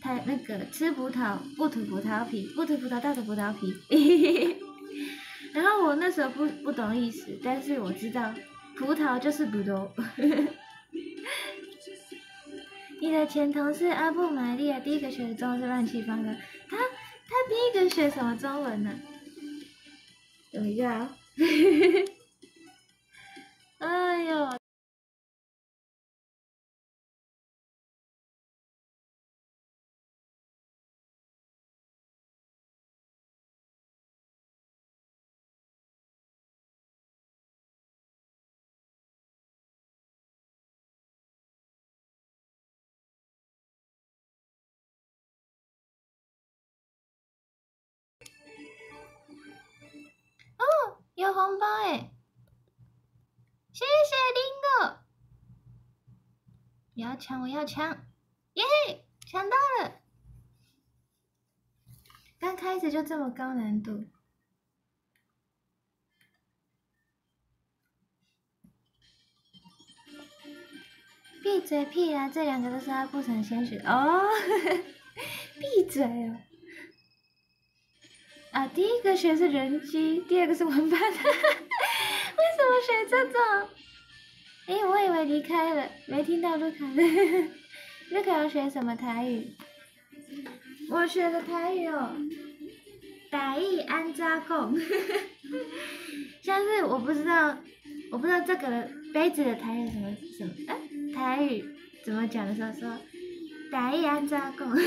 Speaker 1: 他那个吃葡萄不吐葡萄皮，不吐葡萄倒吐葡萄皮。然后我那时候不不懂意思，但是我知道葡萄就是葡萄。你的前同事阿布玛利亚第一个学的中文是乱七八糟，他他第一个学什么中文呢？等一下，哎呦。有红包哎！谢谢林哥，要抢我要抢，耶！抢到了！刚开始就这么高难度，闭嘴屁啊！这两个都是他不曾先学哦，闭嘴哦！啊，第一个学是人机，第二个是王八蛋，为什么选这种？哎，我以为离开了，没听到卢卡的。卢卡要学什么台语？我学的台语哦，台语安扎贡，像是我不知道，我不知道这个杯子的台语什么什么，哎，台语怎么讲的时候说，台语安扎贡，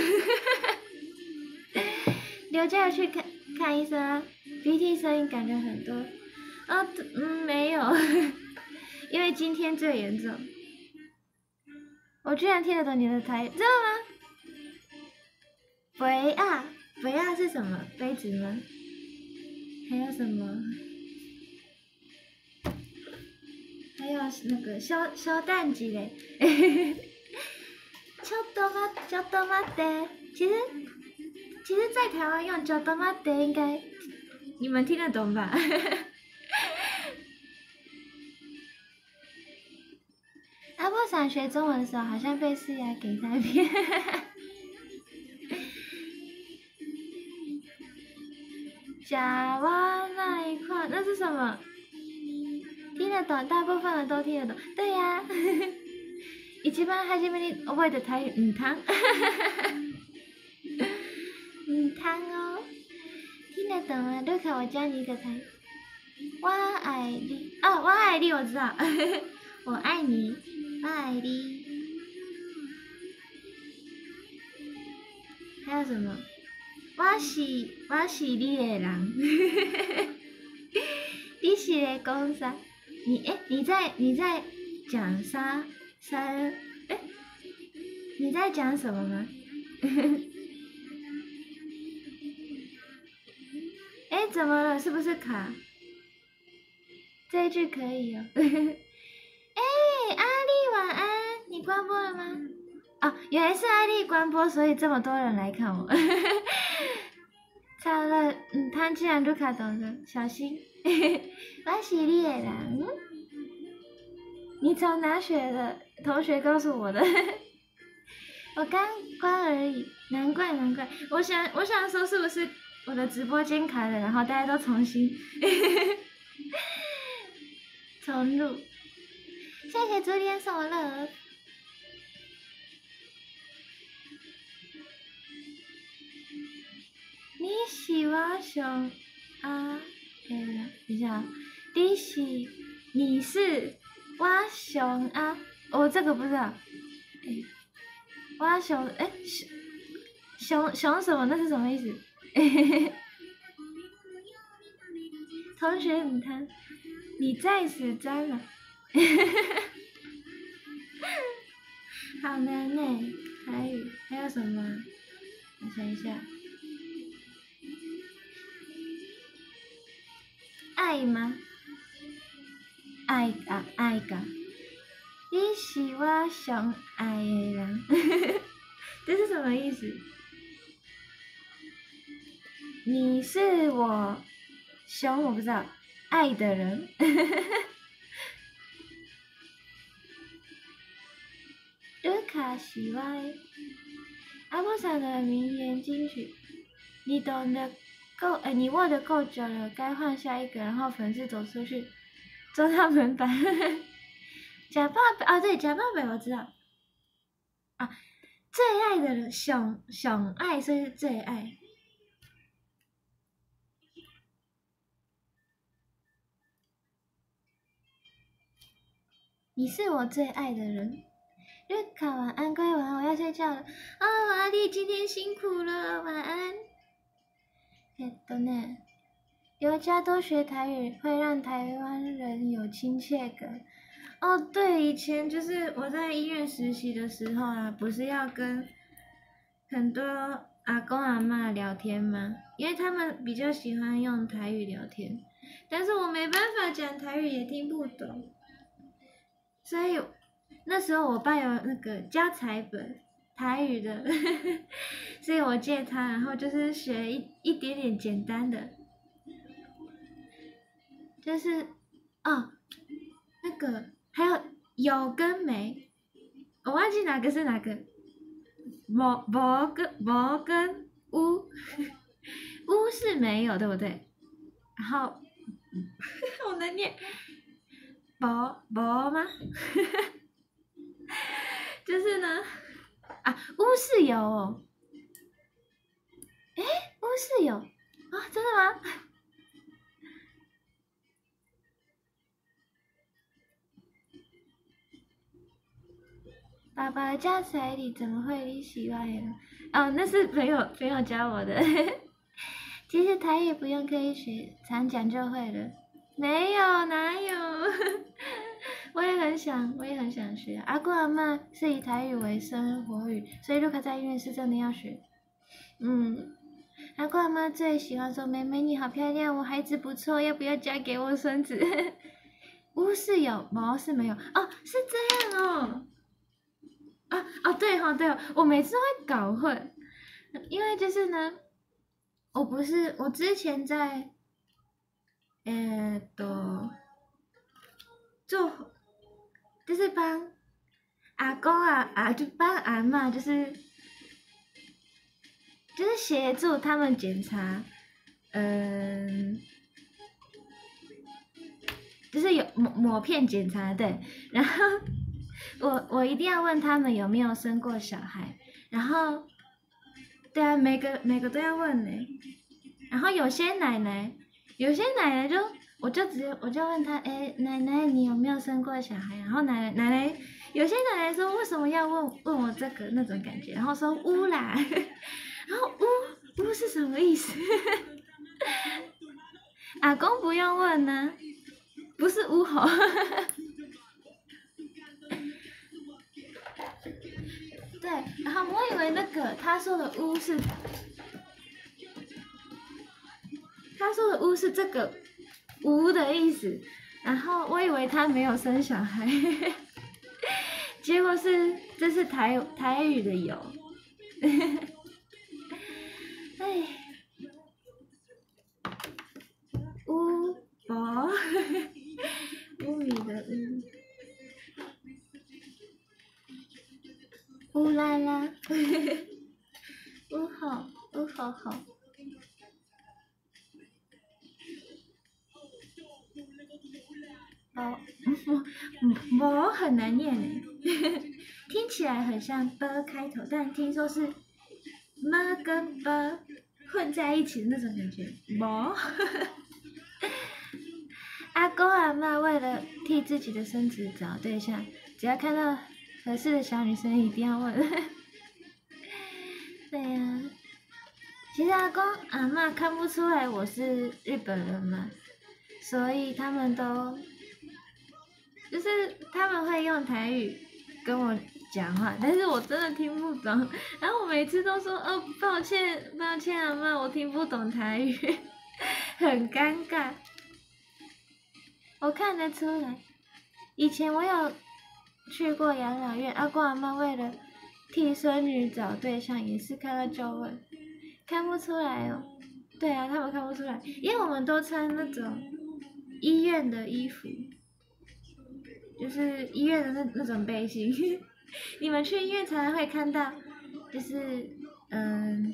Speaker 1: 留下去看。看医生，鼻涕声音感觉很多，啊，嗯，没有，因为今天最严重。我居然听得懂你的台，知道吗？杯啊，杯啊是什么？杯子吗？还有什么？还有那个小小蛋鸡嘞，嘿嘿嘿。ちょっと待って、ちょっと待って。其实。其实，在台湾用 j o d o m a d 应该你们听得懂吧？ 阿波想学中文的时候，好像被思雅给他骗。甲蛙那一块，那是什么？听得懂，大部分人都听得懂。对呀，一番初めに覚えた台语唔汤，唔汤哦，听得懂吗？卢卡，我教你一个台语。我爱你，哦，我爱你，我知道，我爱你， 我爱你。还有什么？我是我是你的人，你是在讲啥？你哎，你在你在讲啥？啥？哎，你在讲什么吗？哎，怎么了？是不是卡？这一句可以哦。哎，阿丽晚安，你关播了吗？哦，原来是艾丽关播，所以这么多人来看我。唱了，嗯，他竟然都卡懂了，小心。我是你的人，你从哪学的？同学告诉我的。我刚关而已，难怪难怪。我想我想说，是不是我的直播间卡了，然后大家都重新重入？谢谢昨天送我乐。你是我上啊，哎呀，等一下，你是你是我上啊，我这个不知道，哎，我上哎熊熊什么？那是什么意思？同学，你看，你再死真了，好难呢，还有还有什么？我想一下。爱吗？爱啊爱噶，你是我上爱的人，这是什么意思？你是我熊，我不知道爱的人，卡西我阿波萨的名言金曲，你懂得。够哎，你握的够久了，该换下一个，然后粉丝走出去，做他门板。假爸爸啊，对，假爸爸我知道。啊，最爱的人，想想爱，所以是最爱。你是我最爱的人。瑞卡晚安，乖晚安，我要睡觉了。哦，阿弟今天辛苦了，晚安。哎，等等，大家都学台语，会让台湾人有亲切感。哦，对，以前就是我在医院实习的时候啊，不是要跟很多阿公阿妈聊天吗？因为他们比较喜欢用台语聊天，但是我没办法讲台语，也听不懂，所以那时候我爸有那个教材本。台语的，所以我借他，然后就是学一一点点简单的，就是哦，那个还有有跟没，我忘记哪个是哪个，无无跟无跟无，无是没有对不对？然后 我能念，薄薄吗？就是呢。啊，乌是有，哦，哎，乌是有，啊，真的吗？爸爸教彩礼怎么会你喜欢呀？哦，那是朋友朋友教我的。其实台语不用刻意学，常讲就会了。没有，哪有？我也很想，我也很想学。阿公阿妈是以台语为生活语，所以卢卡在医院是真的要学。嗯，阿公阿妈最喜欢说：“妹妹你好漂亮，我孩子不错，要不要嫁给我孙子？” 乌是有，毛是没有。哦，是这样哦。啊哦，对哈对哦，我每次会搞混，因为就是呢，我不是我之前在，呃，都做。就是帮阿公啊啊，就帮阿嬷就是就是协助他们检查，嗯，就是有抹抹片检查对，然后我我一定要问他们有没有生过小孩，然后对啊，每个每个都要问呢，然后有些奶奶，有些奶奶就我就直接我就问他，哎，奶奶你有没有生过小孩？然后奶奶奶奶。有些奶奶说为什么要问问我这个那种感觉，然后说乌啦，然后乌乌是什么意思？阿公不用问呢，不是乌吼。对，然后我以为那个他说的乌是，他说的乌是这个乌的意思，然后我以为他没有生小孩。结果是，这是台台语的有，哎，乌宝，乌米的乌，乌啦啦，乌好，乌好好。哦，我我很难念诶，听起来很像 b 开头，但听说是 m 跟 b 混在一起的那种感觉。我，阿公阿妈为了替自己的孙子找对象，只要看到合适的小女生，一定要问。对呀，其实阿公阿妈看不出来我是日本人嘛，所以他们都。就是他们会用台语跟我讲话，但是我真的听不懂。然后我每次都说，哦，抱歉，抱歉阿妈，我听不懂台语，很尴尬。我看得出来，以前我有去过养老院，阿公阿妈为了替孙女找对象，也是看到就问，看不出来哦。对啊，他们看不出来，因为我们都穿那种医院的衣服。就是医院的那那种背心，你们去医院常常会看到，就是嗯，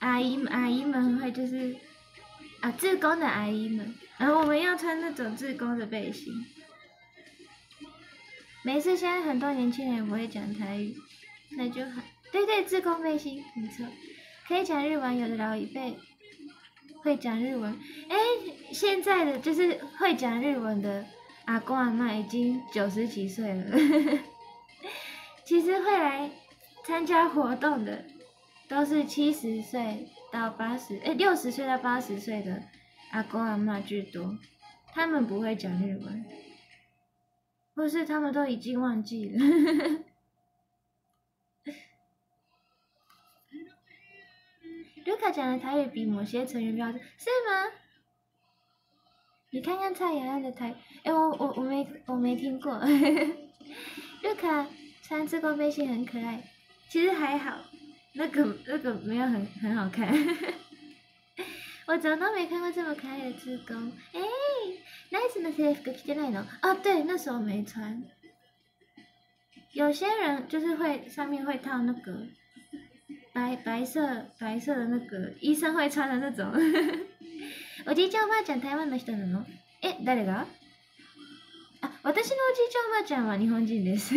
Speaker 1: 阿姨阿姨们会就是啊，自工的阿姨们，然后我们要穿那种自工的背心。没事，现在很多年轻人也不会讲台语，那就好。对对，自工背心没错，可以讲日文，有的老一辈会讲日文。哎，现在的就是会讲日文的。阿公阿妈已经九十几岁了，其实会来参加活动的都是七十岁到八十，哎，六十岁到八十岁的阿公阿妈居多，他们不会讲日文，或是他们都已经忘记了。卢卡讲的台语比某些成员标准，是吗？你看看蔡妍妍的台，哎，我我我没我没听过。瑞卡穿这个背心很可爱，其实还好，那个那个没有很很好看。我怎么都没看过这么可爱的志工。哎，nice 的制服着てないの？哦，对，那时候没穿。有些人就是会上面会套那个白白色白色的那个医生会穿的那种。 おじいちゃんおばあちゃん台湾の人なの？え、誰が？あ、私のおじいちゃんおばあちゃんは日本人です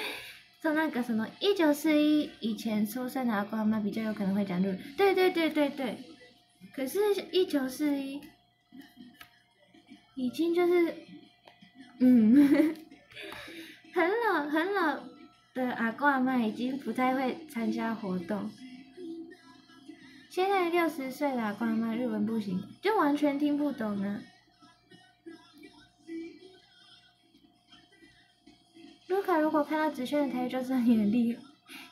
Speaker 1: そう、なんかその、一九四一以前出生的阿公阿妈比较有可能会讲日语。对对对对对。可是，一九四一已经就是，嗯，很老很老的阿公阿妈已经不太会参加活动。现在六十岁的阿公阿妈日文不行，就完全听不懂呢。卢卡如果看到子轩的台语，就知道你很厉害。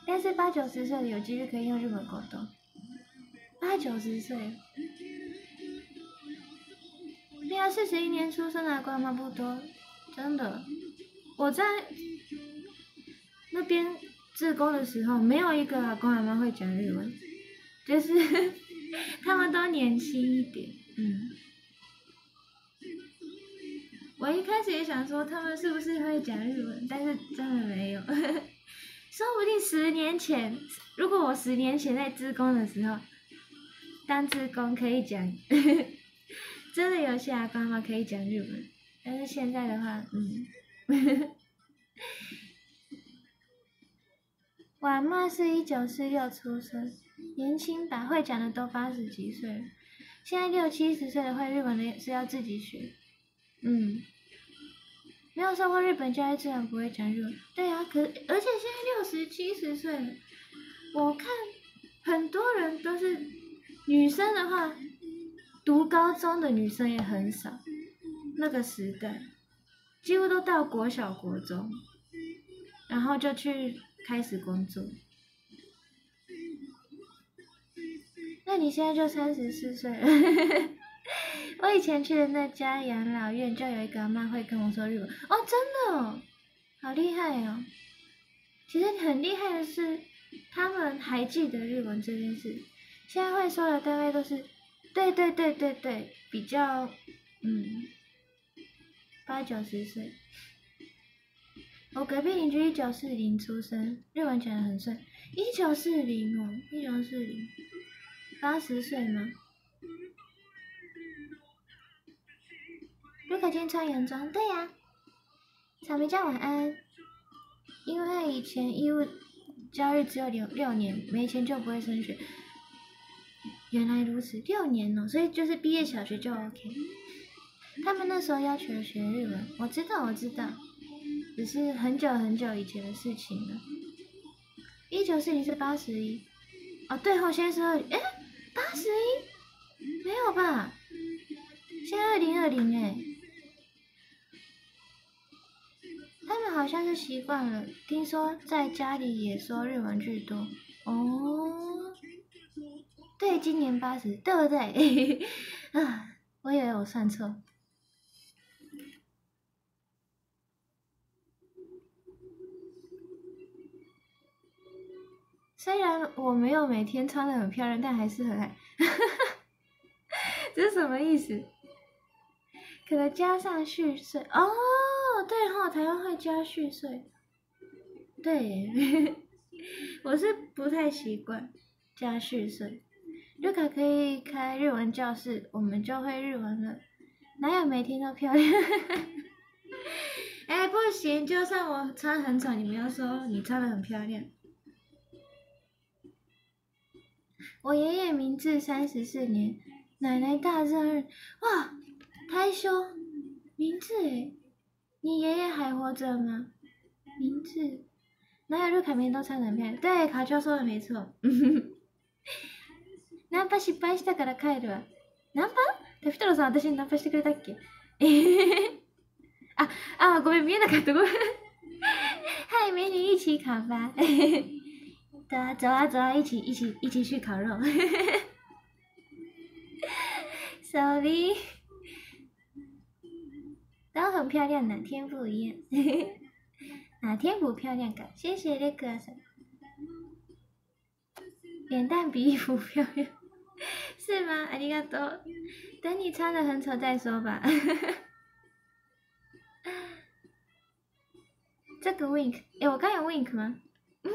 Speaker 1: 但是八九十岁的有几率可以用日文沟通。八九十岁，对啊，四十一年出生的阿公阿妈不多，真的。我在那边自工的时候，没有一个阿公阿妈会讲日文。就是 他们都年轻一点，嗯。我一开始也想说他们是不是会讲日文，但是真的没有。说不定十年前，如果我十年前在自工的时候当自工可以讲，真的有些阿爸妈可以讲日文，但是现在的话，嗯。晚妈是一九四六出生，年轻吧，会讲的都八十几岁了。现在六七十岁的会日本的是要自己学，嗯，没有受过日本教育，自然不会讲日文。对啊，可而且现在六十七十岁了，我看很多人都是女生的话，读高中的女生也很少，那个时代几乎都到国小国中，然后就去。开始工作，那你现在就三十四岁了。我以前去的那家养老院，就有一个阿妈会跟我说日文。哦，真的，哦，好厉害哦！其实很厉害的是，他们还记得日文这件事。现在会说的大概都是，对对对对对，比较嗯，八九十岁。我隔壁邻居一九四零出生，日文讲的很顺。一九四零哦，一九四零，八十岁吗？卢卡天穿洋装，对呀。草莓酱晚安。因为以前义务教育只有六六年，没钱就不会升学。原来如此，六年哦，所以就是毕业小学就 OK。他们那时候要求学日文，我知道，我知道。只是很久很久以前的事情了。一九四零是八十一，哦对，后现在是二，哎，八十一，没有吧？现在二零二零哎，他们好像是习惯了，听说在家里也说日文居多。哦，对，今年八十，对不对？啊，我以为我算错。虽然我没有每天穿的很漂亮，但还是很爱。这是什么意思？可能加上续税哦，对哈，台湾会加续税。对，我是不太习惯加续税。绿卡可以开日文教室，我们就会日文了。哪有每天都漂亮？哎，不行，就算我穿很丑，你们要说你穿的很漂亮。我爷爷明治三十四年，奶奶大正二，哇，太凶！明治诶，你爷爷还活着吗？明治，哪有路卡面都穿很漂亮？对，卡丘说的没错。ナンパ失敗したから帰るわ。ナンパ？タフトロさん私にナンパしてくれたっけ？あ、あ、ごめん見えなかったごめん。嗨，美女一起卡吧。走啊走啊走啊，一起一起一起去烤肉。Sorry，都很漂亮，哪天不一样？哪天不漂亮？感谢谢那个什脸蛋比衣服漂亮，是吗？ありがとう。等你穿的很丑再说吧。这个 wink，哎，我刚有 wink 吗？嗯。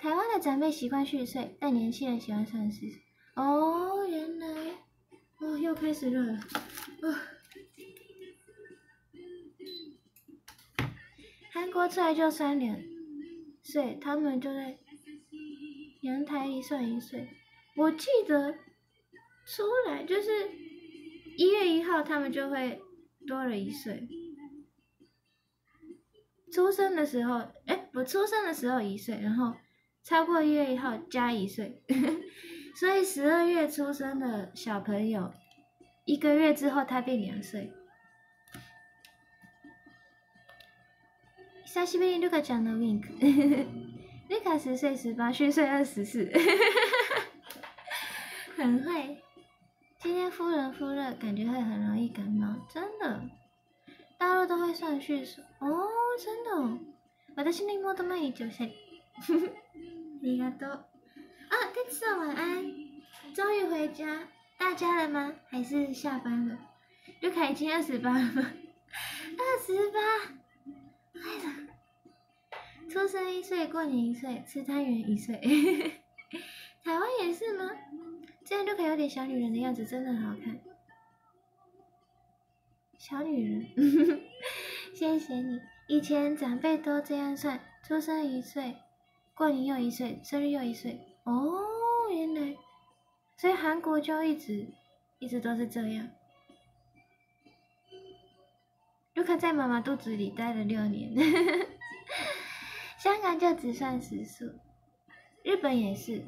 Speaker 1: 台湾的长辈习惯续岁，但年轻人喜欢三十。哦，原来，哦，又开始热了。啊，韩国出来就三两岁，他们就在阳台里算一岁。我记得出来就是一月一号，他们就会多了一岁。出生的时候，哎，我出生的时候一岁，然后。超过一月一号加一岁，所以十二月出生的小朋友，一个月之后他变两岁。久しぶりにルカちゃんのウィンク。ルカ十岁十八，虚岁二十四，很会。今天忽冷忽热，感觉会很容易感冒，真的。大陆都会算虚数哦，真的。私の妹毎日教えあり がとう。啊，天使晚安，终于回家，大家了吗？还是下班了？ 卢卡已经二十八了吗？二十八，哎呀，出生一岁，过年一岁，吃汤圆一岁。台湾也是吗？这样卢卡有点小女人的样子，真的很好看。小女人，谢谢你。以前长辈都这样算，出生一岁， 过年又一岁，生日又一岁。哦，原来，所以韩国就一直一直都是这样。卢卡在妈妈肚子里待了六年，香港就只算时数，日本也是。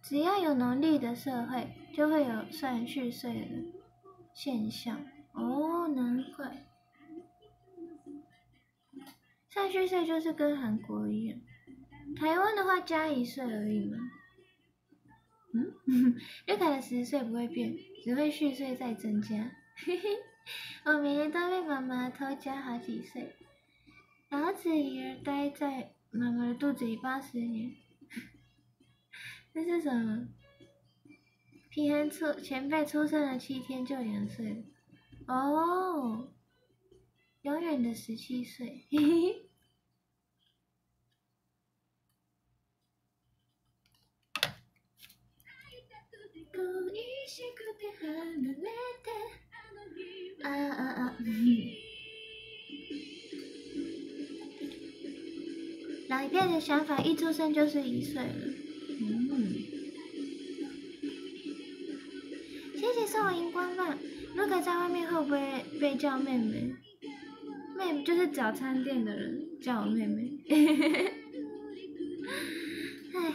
Speaker 1: 只要有农历的社会，就会有算虚岁的现象。哦，难怪。算虚岁就是跟韩国一样，台湾的话加一岁而已嘛。嗯，月卡的十岁不会变，只会虚岁再增加。嘿嘿，我每年都被妈妈偷加好几岁。老子儿待在妈妈的肚子里八十年。这是什么？平安出前辈出生了七天就两岁了哦，永远的十七岁。嘿 嘿。啊啊啊！老一辈的想法，一出生就是一岁了。嗯。谢谢送我荧光如果在外面会不会被叫妹妹？妹就是早餐店的人叫我妹妹。唉。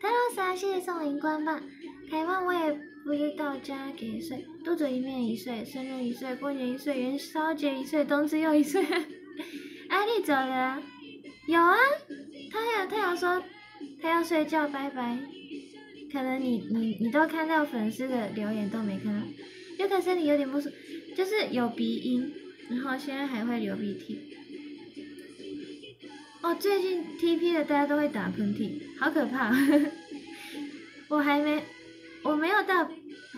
Speaker 1: 他说啥？谢谢送我荧光棒。台湾我也不知道加几岁，肚子里面一岁，生日一岁，过年一岁，元宵节一岁，冬至又一岁。阿丽走了，有啊，他有他有说他要睡觉，拜拜。可能你你你都看到粉丝的留言都没看到，有可身体有点不舒，就是有鼻音，然后现在还会流鼻涕。哦，最近 TP 的大家都会打喷嚏，好可怕。我还没。我没有到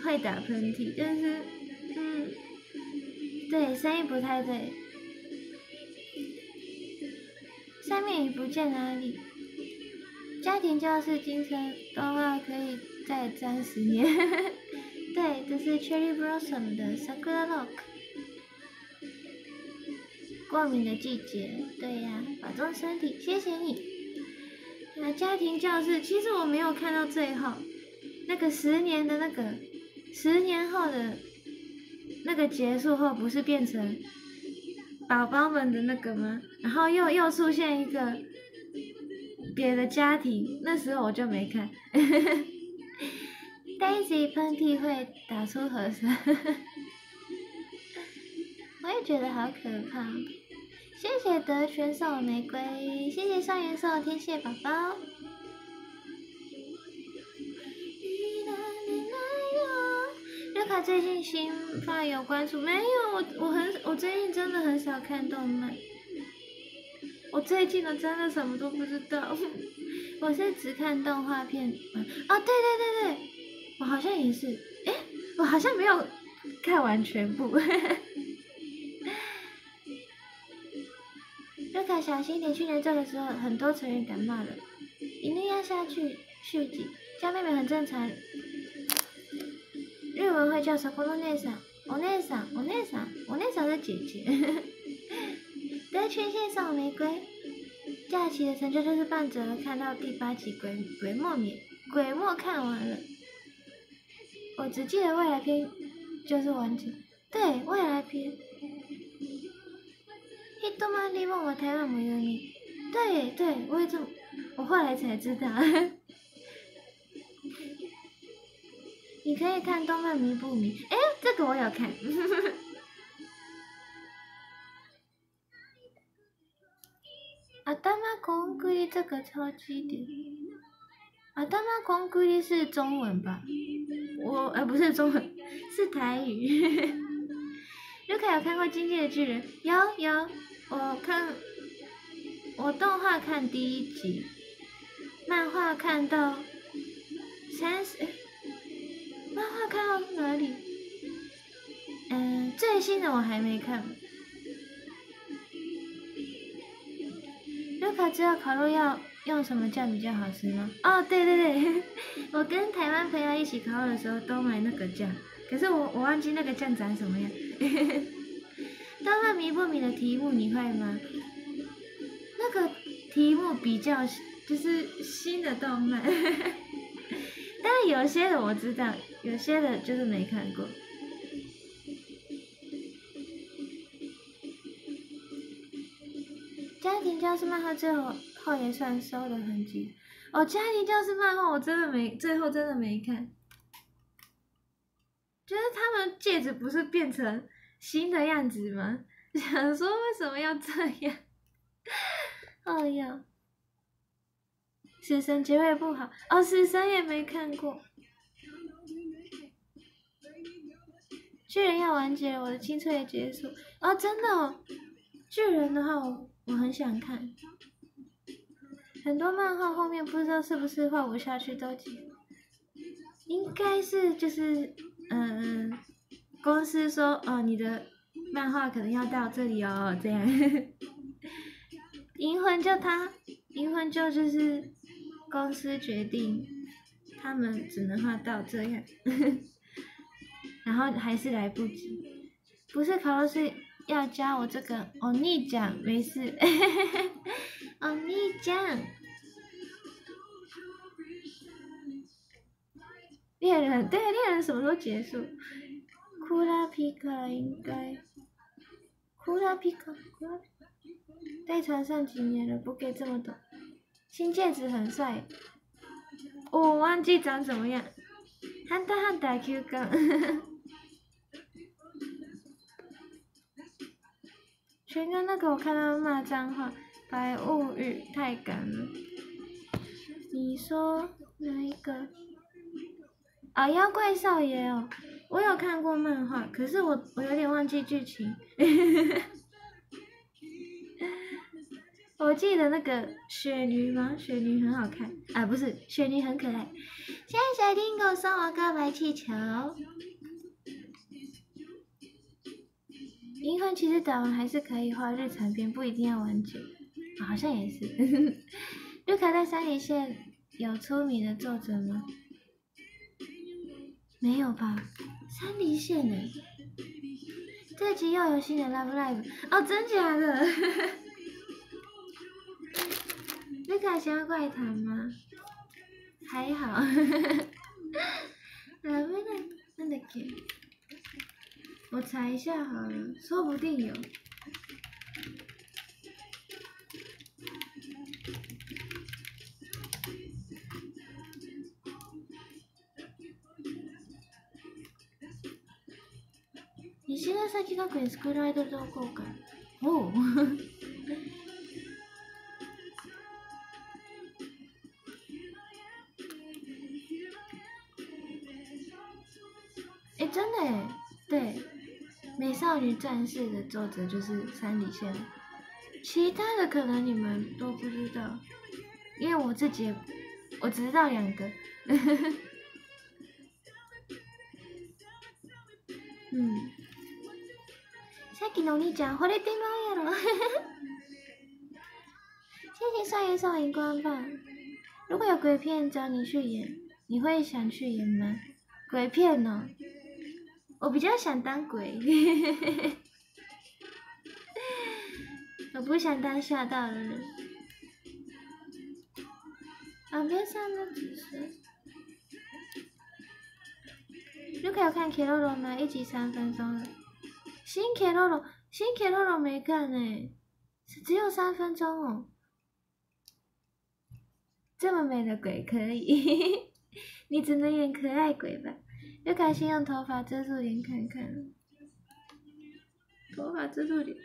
Speaker 1: 会打喷嚏，但是，嗯，对，声音不太对。下面也不见哪里。家庭教室精神的话可以再粘十年。对，这是 Cherry Blossom 的 Sakura Lock。过敏的季节，对呀，保重身体，谢谢你。那家庭教室，其实我没有看到最后。那个十年的那个，十年后的那个结束后，不是变成宝宝们的那个吗？然后又又出现一个别的家庭，那时候我就没看。Daisy 喷嚏会打出和声，我也觉得好可怕。谢谢德全送玫瑰，谢谢上颜送天蝎宝宝。他最近新发有关注没有？我我很我最近真的很少看动漫，我最近的真的什么都不知道，我是只看动画片。啊，对对对对，我好像也是，哎，我好像没有看完全部。瑞卡小心点，去年这个时候很多成员感冒了，一定要下去续集，叫妹妹很正常。日文会叫什么？内桑，我内桑，我内桑，我内桑是姐姐。得全线送玫瑰。假期的成就就是半折看到第八集鬼鬼末免鬼末看完了。我只记得未来篇就是完整。对，未来篇。ヒトマリモ我台湾没有你。对对，我也这么，我后来才知道。你可以看动漫迷不迷？哎，这个我有看。 阿达玛空格里这个超级点。阿达玛空格里是中文吧？我呃不是中文，是台语。卢卡有看过《进击的巨人》？有有，我看我动画看第一集，漫画看到三十，漫画看到哪里？嗯，最新的我还没看。卢卡知道烤肉要用什么酱比较好吃吗？哦，对对对，我跟台湾朋友一起烤肉的时候都买那个酱，可是我我忘记那个酱长什么样。动漫迷不迷的题目你会吗？那个题目比较就是新的动漫，但有些的我知道，有些的就是没看过。庭教师漫画最后后也算收的很紧。哦，家庭教师漫画我真的没，最后真的没看。觉得他们戒指不是变成新的样子吗？想说为什么要这样？哎呀，死神结尾不好，哦，死神也没看过。巨人要完结，我的青春也结束。哦，真的，哦，巨人的话我我很想看。很多漫画后面不知道是不是画不下去都，应该是就是嗯嗯，公司说哦你的漫画可能要到这里哦这样。银魂就他，银魂就就是公司决定，他们只能画到这样，然后还是来不及，不是考老师要教我这个欧尼酱，没事，欧尼酱，猎人对猎人什么时候结束？库拉皮卡应该，库拉皮卡，库拉。在船上几年了，不给这么多。新戒指很帅，我忘记长什么样。汉大汉大 Q 杠，全哥那个我看到骂脏话，白物语太干了。你说哪一个？啊，妖怪少爷哦，我有看过漫画，可是我我有点忘记剧情。我记得那个雪女吗？雪女很好看啊，不是雪女很可爱。谢谢丁狗送我告白气球。银魂其实打完还是可以画日常篇，不一定要完结。好像也是。绿卡在山里线有出名的作者吗？没有吧？山梨县呢？这集又有新的 Love Live 哦，真假的？你敢想要怪谈吗？还好，哪位呢？那得给，我查一下好了，说不定有。西ヶ崎学園スクールアイドル同好会。おう。真的，对，《美少女战士》的作者就是山里线，其他的可能你们都不知道，因为我自己我只知道两个。嗯，さっきのお兄ちゃん惚れてまうやろ。谢谢少爷送荧光棒。如果有鬼片找你去演，你会想去演吗？鬼片呢？ 我比较想当鬼，我不想当吓到的人。啊，别上了，只是。你可有看《K 罗罗》吗？一集三分钟了。新《K 罗罗》，新《K 罗罗》没看呢，只有三分钟哦。这么美的鬼可以，你只能演可爱鬼吧。又开心用头发遮住脸看看，头发遮住脸，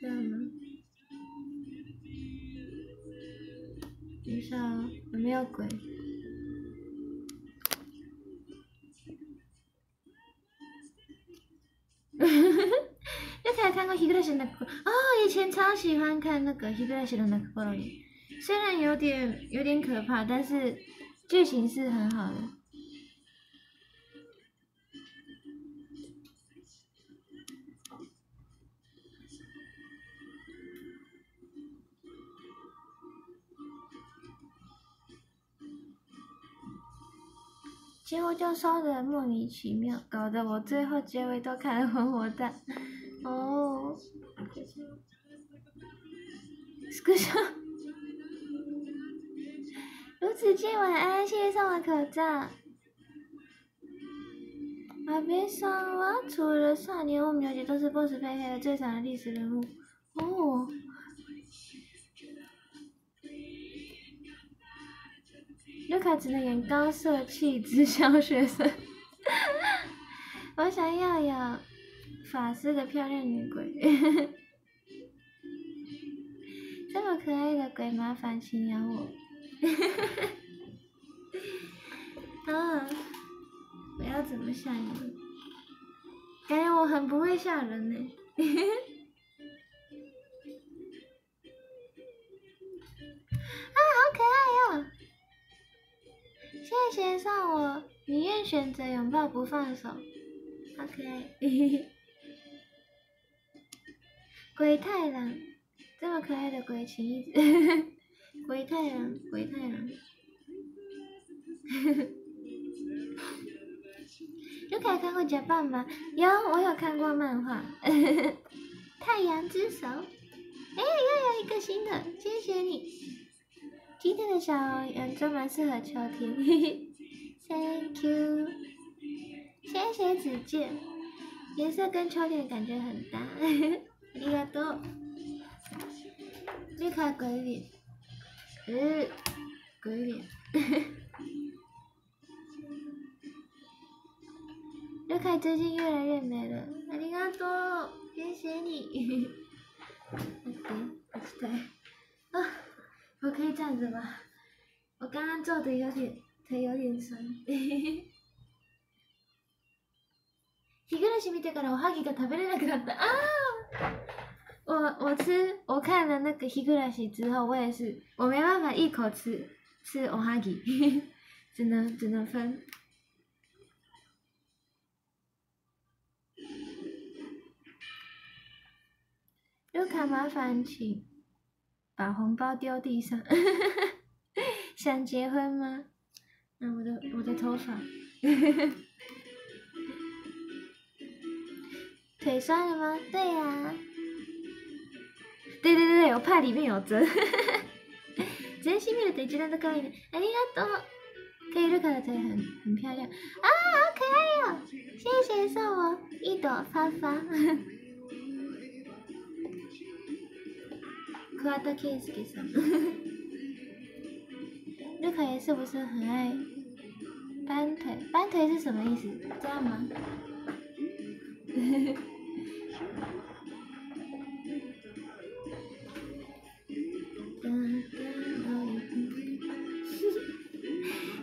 Speaker 1: 这样吗？等一下哦，有没有鬼？呵呵呵，又开始看过《日暮らしの泣く頃》哦，以前超喜欢看那个《日暮らしの泣く頃》里， 虽然有点有点可怕，但是剧情是很好的。 结果就烧的莫名其妙，搞得我最后结尾都看得很火大。哦，可是，如此今晚安，谢谢送我口罩。啊，别说，我除了少年或苗姐都是 BOSS 配黑的最惨的历史人物。哦。卢卡只能演高色气质小学生，我想要有法师的漂亮女鬼，这么可爱的鬼，麻烦请养我。啊，我要怎么吓你？感觉我很不会吓人呢。啊，好可爱哟！谢谢上我，宁愿选择拥抱不放手。OK，鬼太郎，这么可爱的鬼，请一直。鬼太郎，鬼太郎。有可以看过《假扮》吗？有，我有看过漫画。太阳之手，哎，又有一个新的，谢谢你。今天的小圆桌蛮适合秋天，嘿嘿，Thank you，谢谢指尖，颜色跟秋天的感觉很搭，嘿嘿，ありがとう。你看鬼脸，呃，鬼脸，嘿嘿。刘凯最近越来越美了，ありがとう，谢谢你，嘿嘿，我期待，啊。 我可以站着吗？我刚刚坐的有点腿有点酸。日暮らし見てからおはぎが食べれなくなった。啊！我我吃我看了那个日暮らし之后，我也是我没办法一口吃吃おはぎ，只能只能分。卢卡，麻烦请。 把红包丢地上，想结婚吗？那我的我的头发，腿酸了吗？对呀，对对对对，我怕里面有针。全身見ると一段と可愛いね。ありがとう。可以，卢卡的腿很很漂亮。啊，好可爱哟！谢谢送我一朵花花。 桑田佳祐さん，卢卡爷是不是很爱搬腿？搬腿是什么意思？知道吗？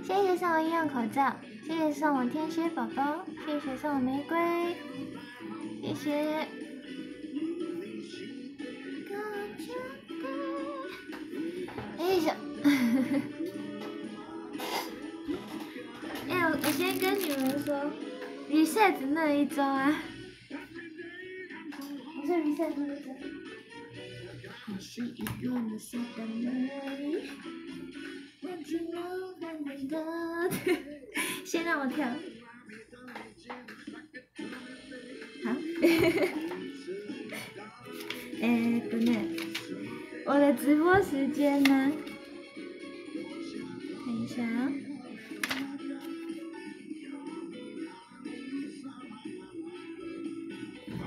Speaker 1: 谢谢送我医用口罩，谢谢送我天蝎宝宝，谢谢送我玫瑰，谢谢。跟你们说，reset 那一周啊，我是 reset 那一周。你是一个陌生的美，忘记了我们的。先让我跳。好，哎，等等。我的直播时间呢？看一下啊。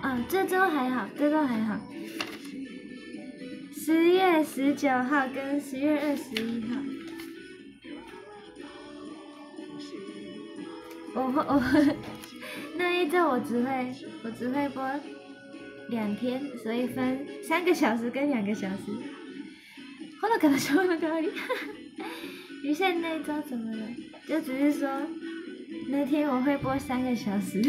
Speaker 1: 啊，这周还好，这周还好。十月十九号跟十月二十一号。我会我 那一周我只会我只会播。两天，所以分三个小时跟两个小时。后来可能说了高丽，于是 那周怎么了？就只是说那天我会播三个小时。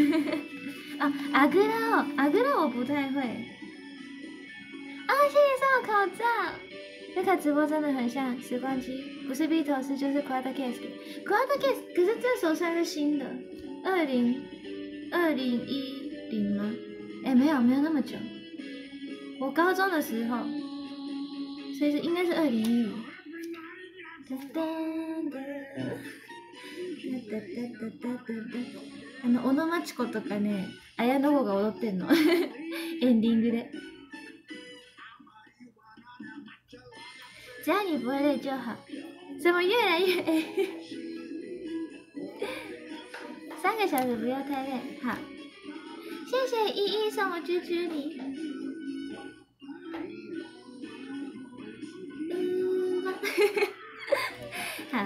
Speaker 1: 啊，阿哥哦，阿哥我不太会。啊，谢谢送我口罩， 那个直播真的很像时光机，不是 Beatles 就是 Quad Case。Quad Case，可是这首算是新的，二零二零一零吗？哎，没有没有那么久，我高中的时候，所以是应该是二零一五。あの、小野町子とかね、 綾野剛が踊ってんの。エンディングで。只要你不会累就好。怎么越来越？三个小时不要太累。好，谢谢依依送我猪猪礼。嗯，好。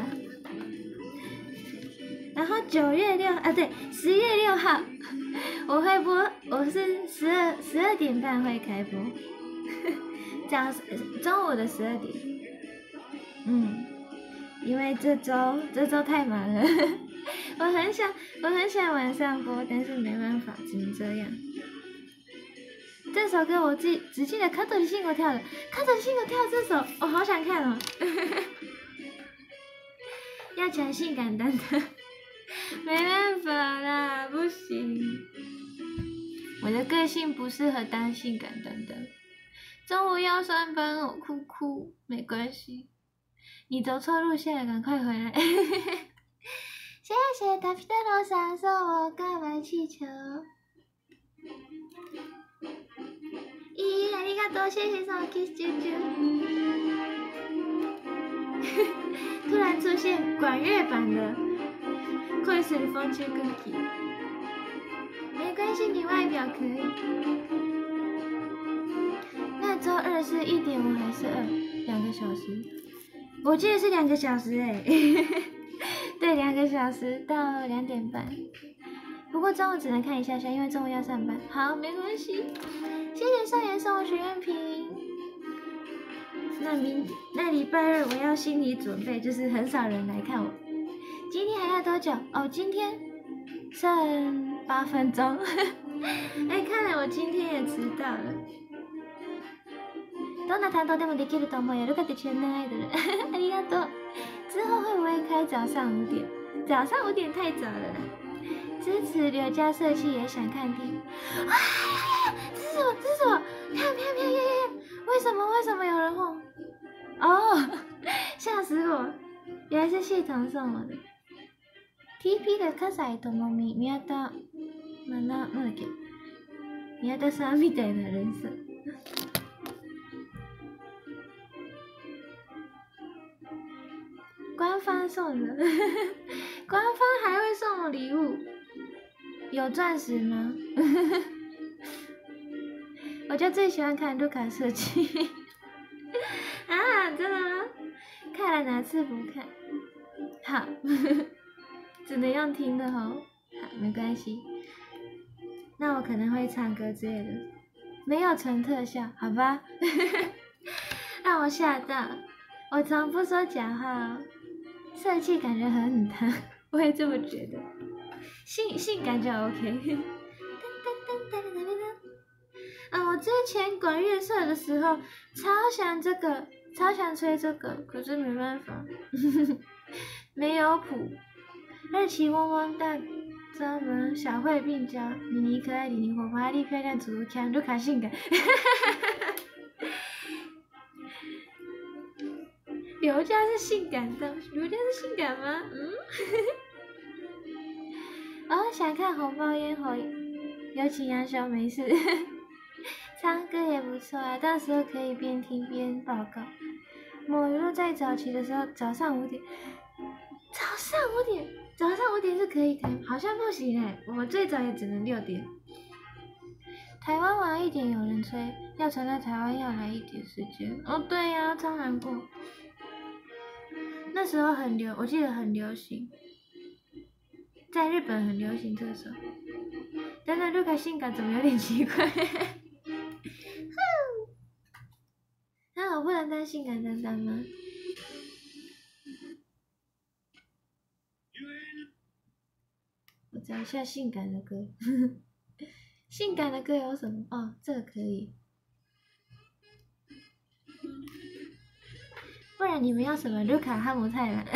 Speaker 1: 然后九月六啊，对，十月六号 我会播，我是十二十二点半会开播，早中午的十二点。嗯，因为这周这周太忙了，我很想我很想晚上播，但是没办法，只能这样。这首歌我记只记得卡多的心我跳的，卡多的心我跳这首，我好想看哦。要讲性感担当，没办法啦，不行，我的个性不适合当性感担当。中午要上班哦，哭哭，没关系。你走错路线了，赶快回来！谢谢塔皮特罗桑送我告白气球。咦，ありがとう，谢谢送我 kiss 啾啾。突然出现管乐版的《 快随风去歌曲》，没关系，你外表可以。那周二是一点五还是二？两个小时。我记得是两个小时哎，对，两个小时到两点半。不过中午只能看一下下，因为中午要上班。好，没关系。谢谢少爷送我许愿瓶。那明那礼拜二我要心理准备，就是很少人来看我。今天还要多久？哦，今天剩八分钟。哎，看来我今天也迟到了。どんな担当でもできると思うよ。ルカって全能アイドル。ありがとう。之后会不会开早上五点？早上五点太早了啦。支持刘家社气也想看电影。啊！这是什么？这是什么？看看看！耶耶耶！为什么？为什么有人哄？哦，吓死我！原来是系统送我的。 TP 的葛西智美、宮田、なななんだっけ？宮田さんみたいな人生。官方送的，官方还会送我礼物，有钻石吗？我就最喜欢看卢卡设计，啊，真的吗？看了哪次不看？好， 只能用听的吼，好，没关系。那我可能会唱歌之类的，没有纯特效，好吧？让我吓到，我从不说假话哦。帅气感觉很很 我也这么觉得。性性感就 OK。啊，我之前管乐社的时候超想这个，超想吹这个，可是没办法，没有谱。二期嗡嗡哒，专门小慧并教，妮妮可爱，妮妮活泼，丽漂亮，祖祖强，卢卡性感。刘家是性感的，刘家是性感吗？嗯，哦，想看红包烟火，有请杨小没事，唱歌也不错啊，到时候可以边听边报告。某一路在早起的时候，早上五点，早上五点，早上五点是可以开，好像不行哎，我最早也只能六点。台湾晚一点有人吹，要传到台湾要来一点时间。哦，对呀，超难过。那时候很流，我记得很流行，在日本很流行这首。等等，卢卡性感怎么有点奇怪？哼，那我不能当性感担当吗？我找一下性感的歌。性感的歌有什么？哦，这个可以。不然你们要什么卢卡哈姆太郎？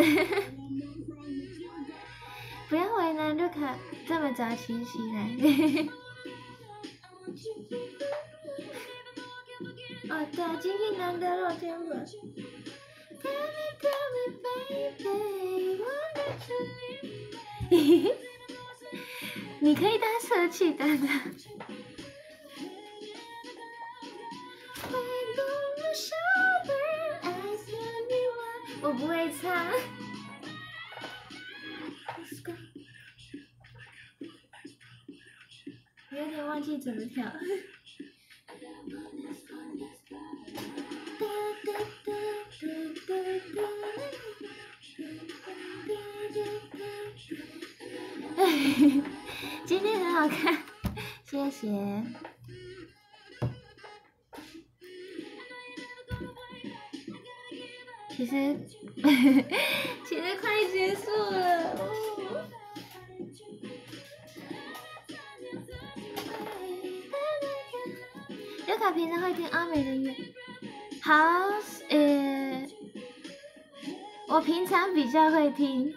Speaker 1: 不要为难卢卡这么早起起来。哦，对啊，今天难得露天粉。你可以当社气担当。我不会唱，有点忘记怎么跳。今天很好看，谢谢。其实，其实快结束了。刘卡平常会听阿美的乐，好，呃，我平常比较会听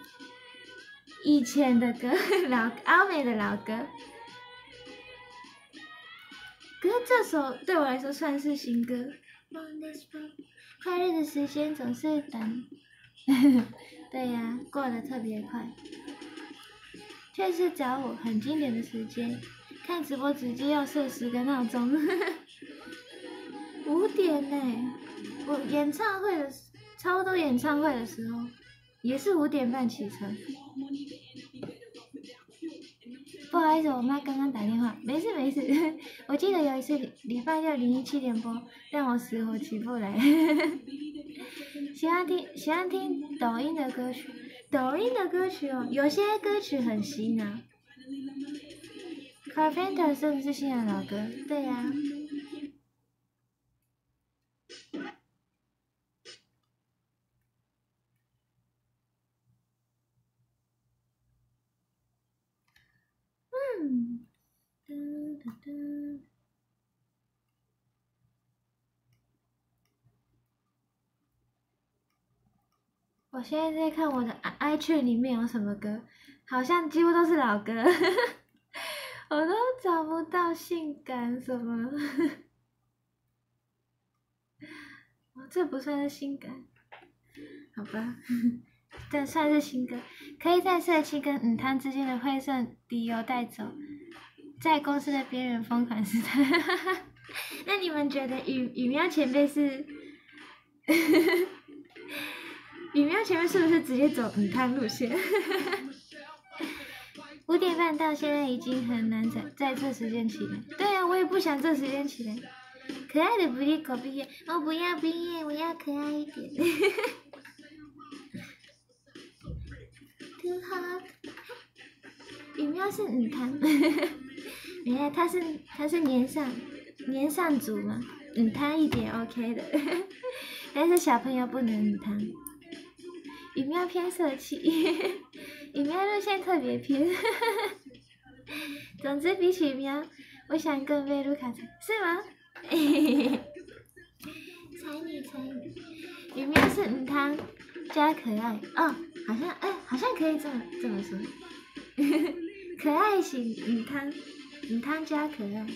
Speaker 1: 以前的歌，老阿美的老歌。可是这首对我来说算是新歌。快乐的时间总是短，对呀，过得特别快，却是找我很经典的时间。看直播直接要设十个闹钟，五点呢。我演唱会的，超多演唱会的时候，也是五点半起床。不好意思，我妈刚刚打电话，没事没事。我记得有一次礼拜六凌晨七点播，让我死活起不来。喜欢听喜欢听抖音的歌曲，抖音的歌曲哦，有些歌曲很新啊。Carpenter 是不是新的老歌？对呀。我现在在看我的 i 圈里面有什么歌，好像几乎都是老歌，我都找不到性感什么。这不算是性感，好吧？这算是新歌，可以在社区跟嗯汤之间的灰色理由带走，在公司的边缘疯狂时代。那你们觉得雨雨喵前辈是？雨喵前辈是不是直接走嗯汤路线？五点半到现在已经很难在在这时间起来。对啊，我也不想这时间起来。可爱的不离可毕业，我不要毕业，我要可爱一点。雨喵是女汤，原来他是他是年上年上组嘛，女汤一点 OK 的，但是小朋友不能女汤。雨喵偏色气，雨喵路线特别偏，总之比起喵，我想更被卢卡猜，是吗？猜你猜你，雨喵是女汤加可爱，哦。好像哎，好像可以这么这么说，可爱型女汤，女汤加可爱，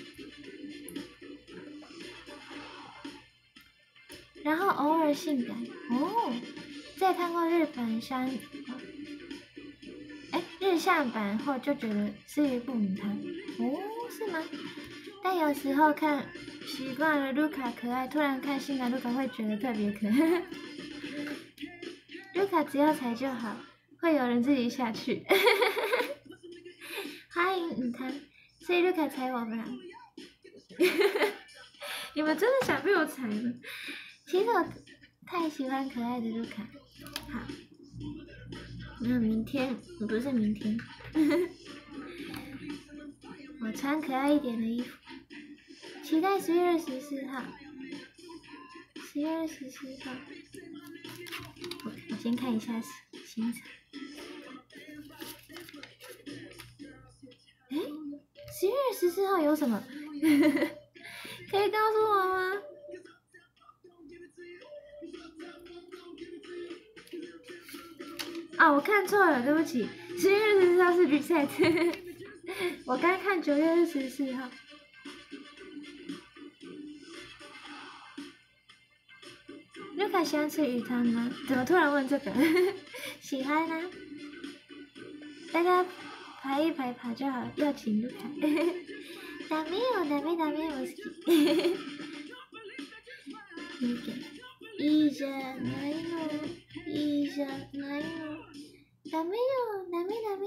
Speaker 1: 然后偶尔性感哦。再看过日本山，哎日向版后就觉得是一部女汤哦，是吗？但有时候看习惯了卢卡可爱，突然看性感卢卡会觉得特别可爱。卢卡只要踩就好，会有人自己下去。欢迎你看，所以卢卡踩我吧。你们真的想被我踩吗？其实我太喜欢可爱的卢卡。好，那明天不是明天，我穿可爱一点的衣服，期待十月二十四号。十月二十四号。我先看一下行程。十月十四号有什么？可以告诉我吗？啊，我看错了，对不起，十月十四号是 reset，我刚看九月二十四号。卢卡喜欢吃鱼汤吗？怎么突然问这个？喜欢啊，大家排一排排就好，要请卢卡。ダメよ、ダメダメ、我好き。いいじゃないの、いいじゃないの。ダメよ、ダメダメ。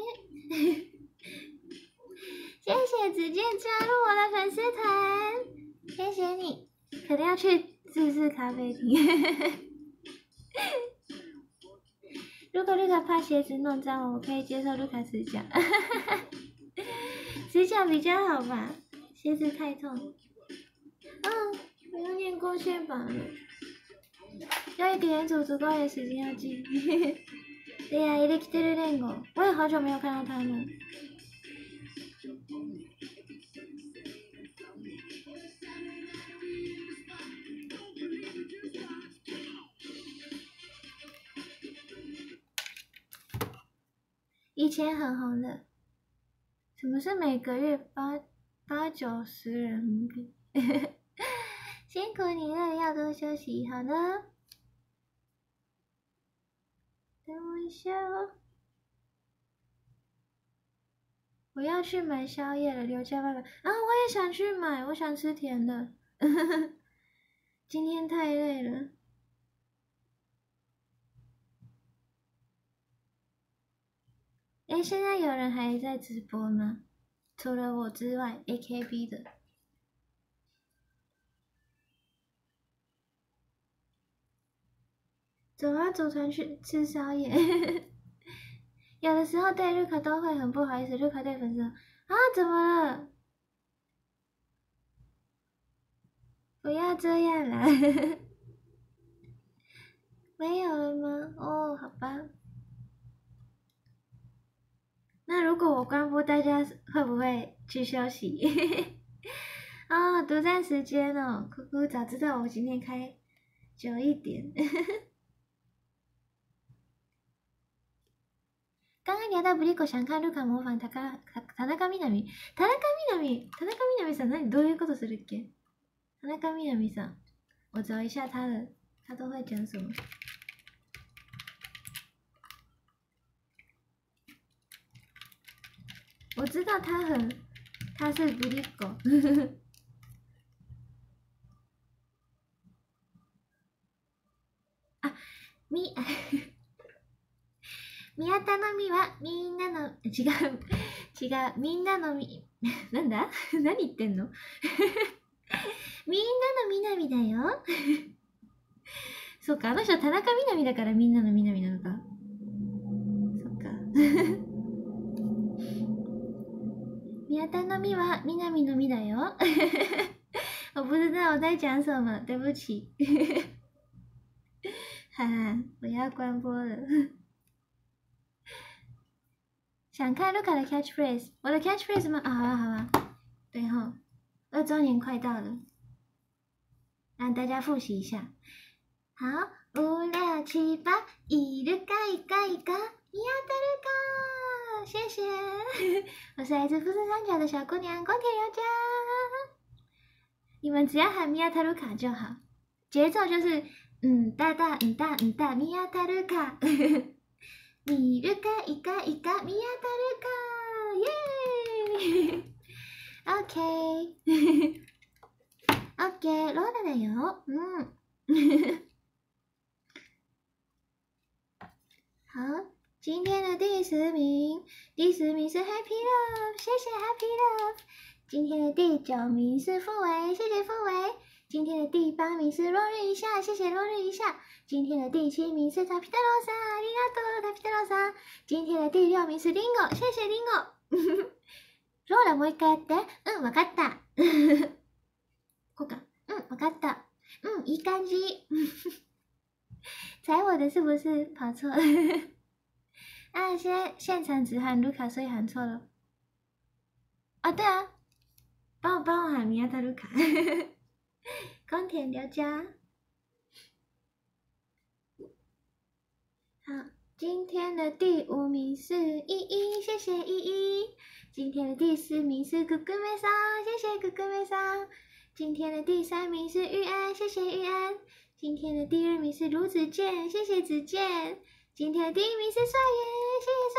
Speaker 1: 谢谢子健加入我的粉丝团，谢谢你，肯定要去。自制咖啡厅， 如果绿卡怕鞋子弄脏，我可以接受绿卡指甲，指甲比较好吧？鞋子太痛。嗯，我要念贡献榜了，要一点组足够的时间要记。对呀，伊利基特鲁连过，我也好久没有看到他们。以前很红的，什么是每个月八八九十人民币？辛苦你了，要多休息。好的，等我一下哦，我要去买宵夜了，刘家爸爸啊，我也想去买，我想吃甜的。今天太累了。哎，现在有人还在直播吗？除了我之外，AKB 的，走啊，组团去吃宵夜。有的时候对绿卡都会很不好意思，绿卡对粉丝啊，怎么了？不要这样啦！没有了吗？哦，好吧。那如果我关播，大家会不会去休息？哦，独占时间哦，姑姑早知道我今天开久一点。刚刚聊到布利克想看卢卡模仿田中田中みなみ、田中みなみ、田中みなみさん何どういうことするっけ？田中みなみさん，我找一下他的，他都会讲什么？ 我知道他很，他是布利狗。あ、み、宮田のみはみんなの、違う、違う、みんなのみ、なんだ？何言ってんの？みんなのみなみだよ。そうか、あの人田中みなみだからみんなのみなみなのか。そっか。宮田のみは南のみだよ。我不知道我在讲什么，对不起。哈 哈，我要关播了。想看卢卡的 catchphrase，我的 catchphrase 吗？啊，好啊，好啊。对哈，二周年快到了，让大家复习一下。好，五六七八，一るか一个一个，見当たるか。谢谢，我是来自富士山脚的小姑娘光田优佳。你们只要喊米亚塔卢卡就好，节奏就是嗯哒哒嗯哒嗯哒米亚塔卢卡，米卢卡一个一个米亚塔卢卡，耶！OK，OK，ローラだよ，嗯，好。 今天的第十名，第十名是 Happy Love，谢谢 Happy Love。今天的第九名是傅维，谢谢傅维。今天的第八名是落日一下，谢谢落日一下。今天的第七名是塔皮特罗萨，ありがとう塔皮特罗萨。今天的第六名是 Lingo，谢谢 Lingo。ローラもう一回やって。うん、わかった。こうか。うん、わかった。嗯，いい感じ。猜我的是不是跑错了？ 啊，现在现场只喊卢卡，所以喊错了。啊，对啊，帮我帮我喊米亚特卢卡，光田刘佳。好，今天的第五名是依依，谢谢依依。今天的第四名是哥哥妹桑，谢谢哥哥妹桑。今天的第三名是玉安，谢谢玉安。今天的第二名是卢子健，谢谢子健。今天的第一名是帅颜，谢谢帅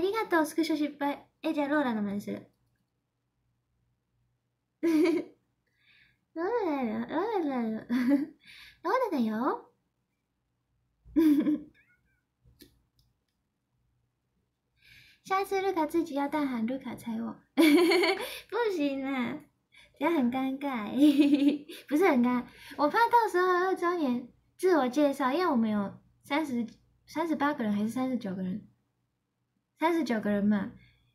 Speaker 1: 颜。ありがとう、スクショ失敗。え、じゃあローラの真似する。ローラだよ、ローラだよ。ローラだよ。下次卢卡自己要大喊卢卡猜我，不行啊，这样很尴尬，不是很尴，我怕到时候二周年自我介绍，因为我们有三十 三十八个人还是三十九个人，三十九个人嘛，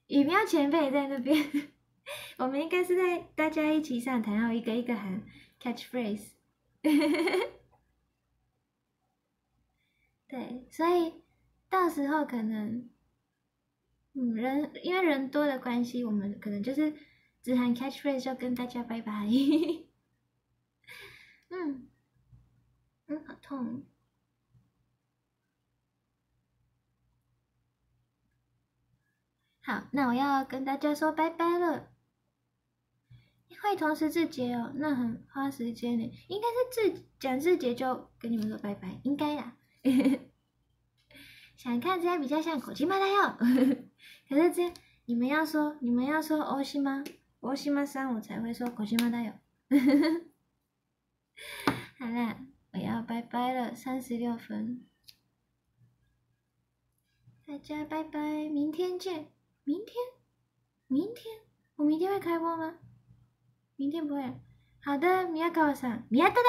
Speaker 1: 羽喵前辈在那边，我们应该是在大家一起上台，然后一个一个喊 catchphrase，对，所以到时候可能。嗯，人因为人多的关系，我们可能就是只喊 catchphrase 就跟大家拜拜。嗯，嗯，好痛。那我要跟大家说拜拜了。会同时字节哦，那很花时间呢。应该是字讲字节就跟你们说拜拜，应该啦。想看这样比较像口气吗？大哟。可是这样你们要说，你们要说欧西吗？欧西吗？三我才会说口气吗？大哟。好啦，我要拜拜了，三十六分，大家拜拜，明天见。明天？明天？我明天会开播吗？明天不会。好的，米亚卡さん、宮田だよ。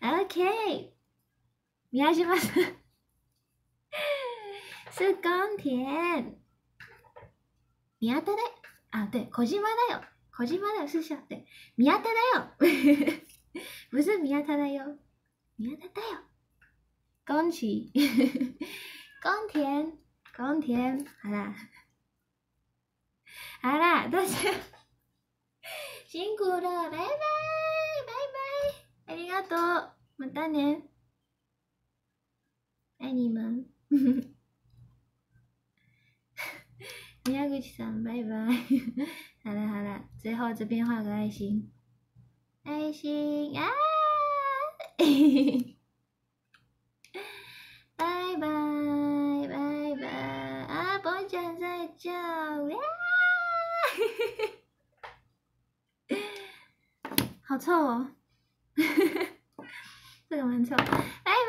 Speaker 1: OK。宮島さん是冈田。宮田だよ。啊，对，小島だよ。小島だよ是小对。宮田だよ。不是宮田だよ。宮田だよ。恭喜，冈田， 冈田，好啦，好啦，大家辛苦了，拜拜，拜拜，ありがとう，またね。爱你们，宮口さん，拜拜。好了好了，最后这边画个爱心，爱心啊！拜 9呀，嘿嘿嘿，好臭哦，嘿嘿嘿，这个闻臭，哎。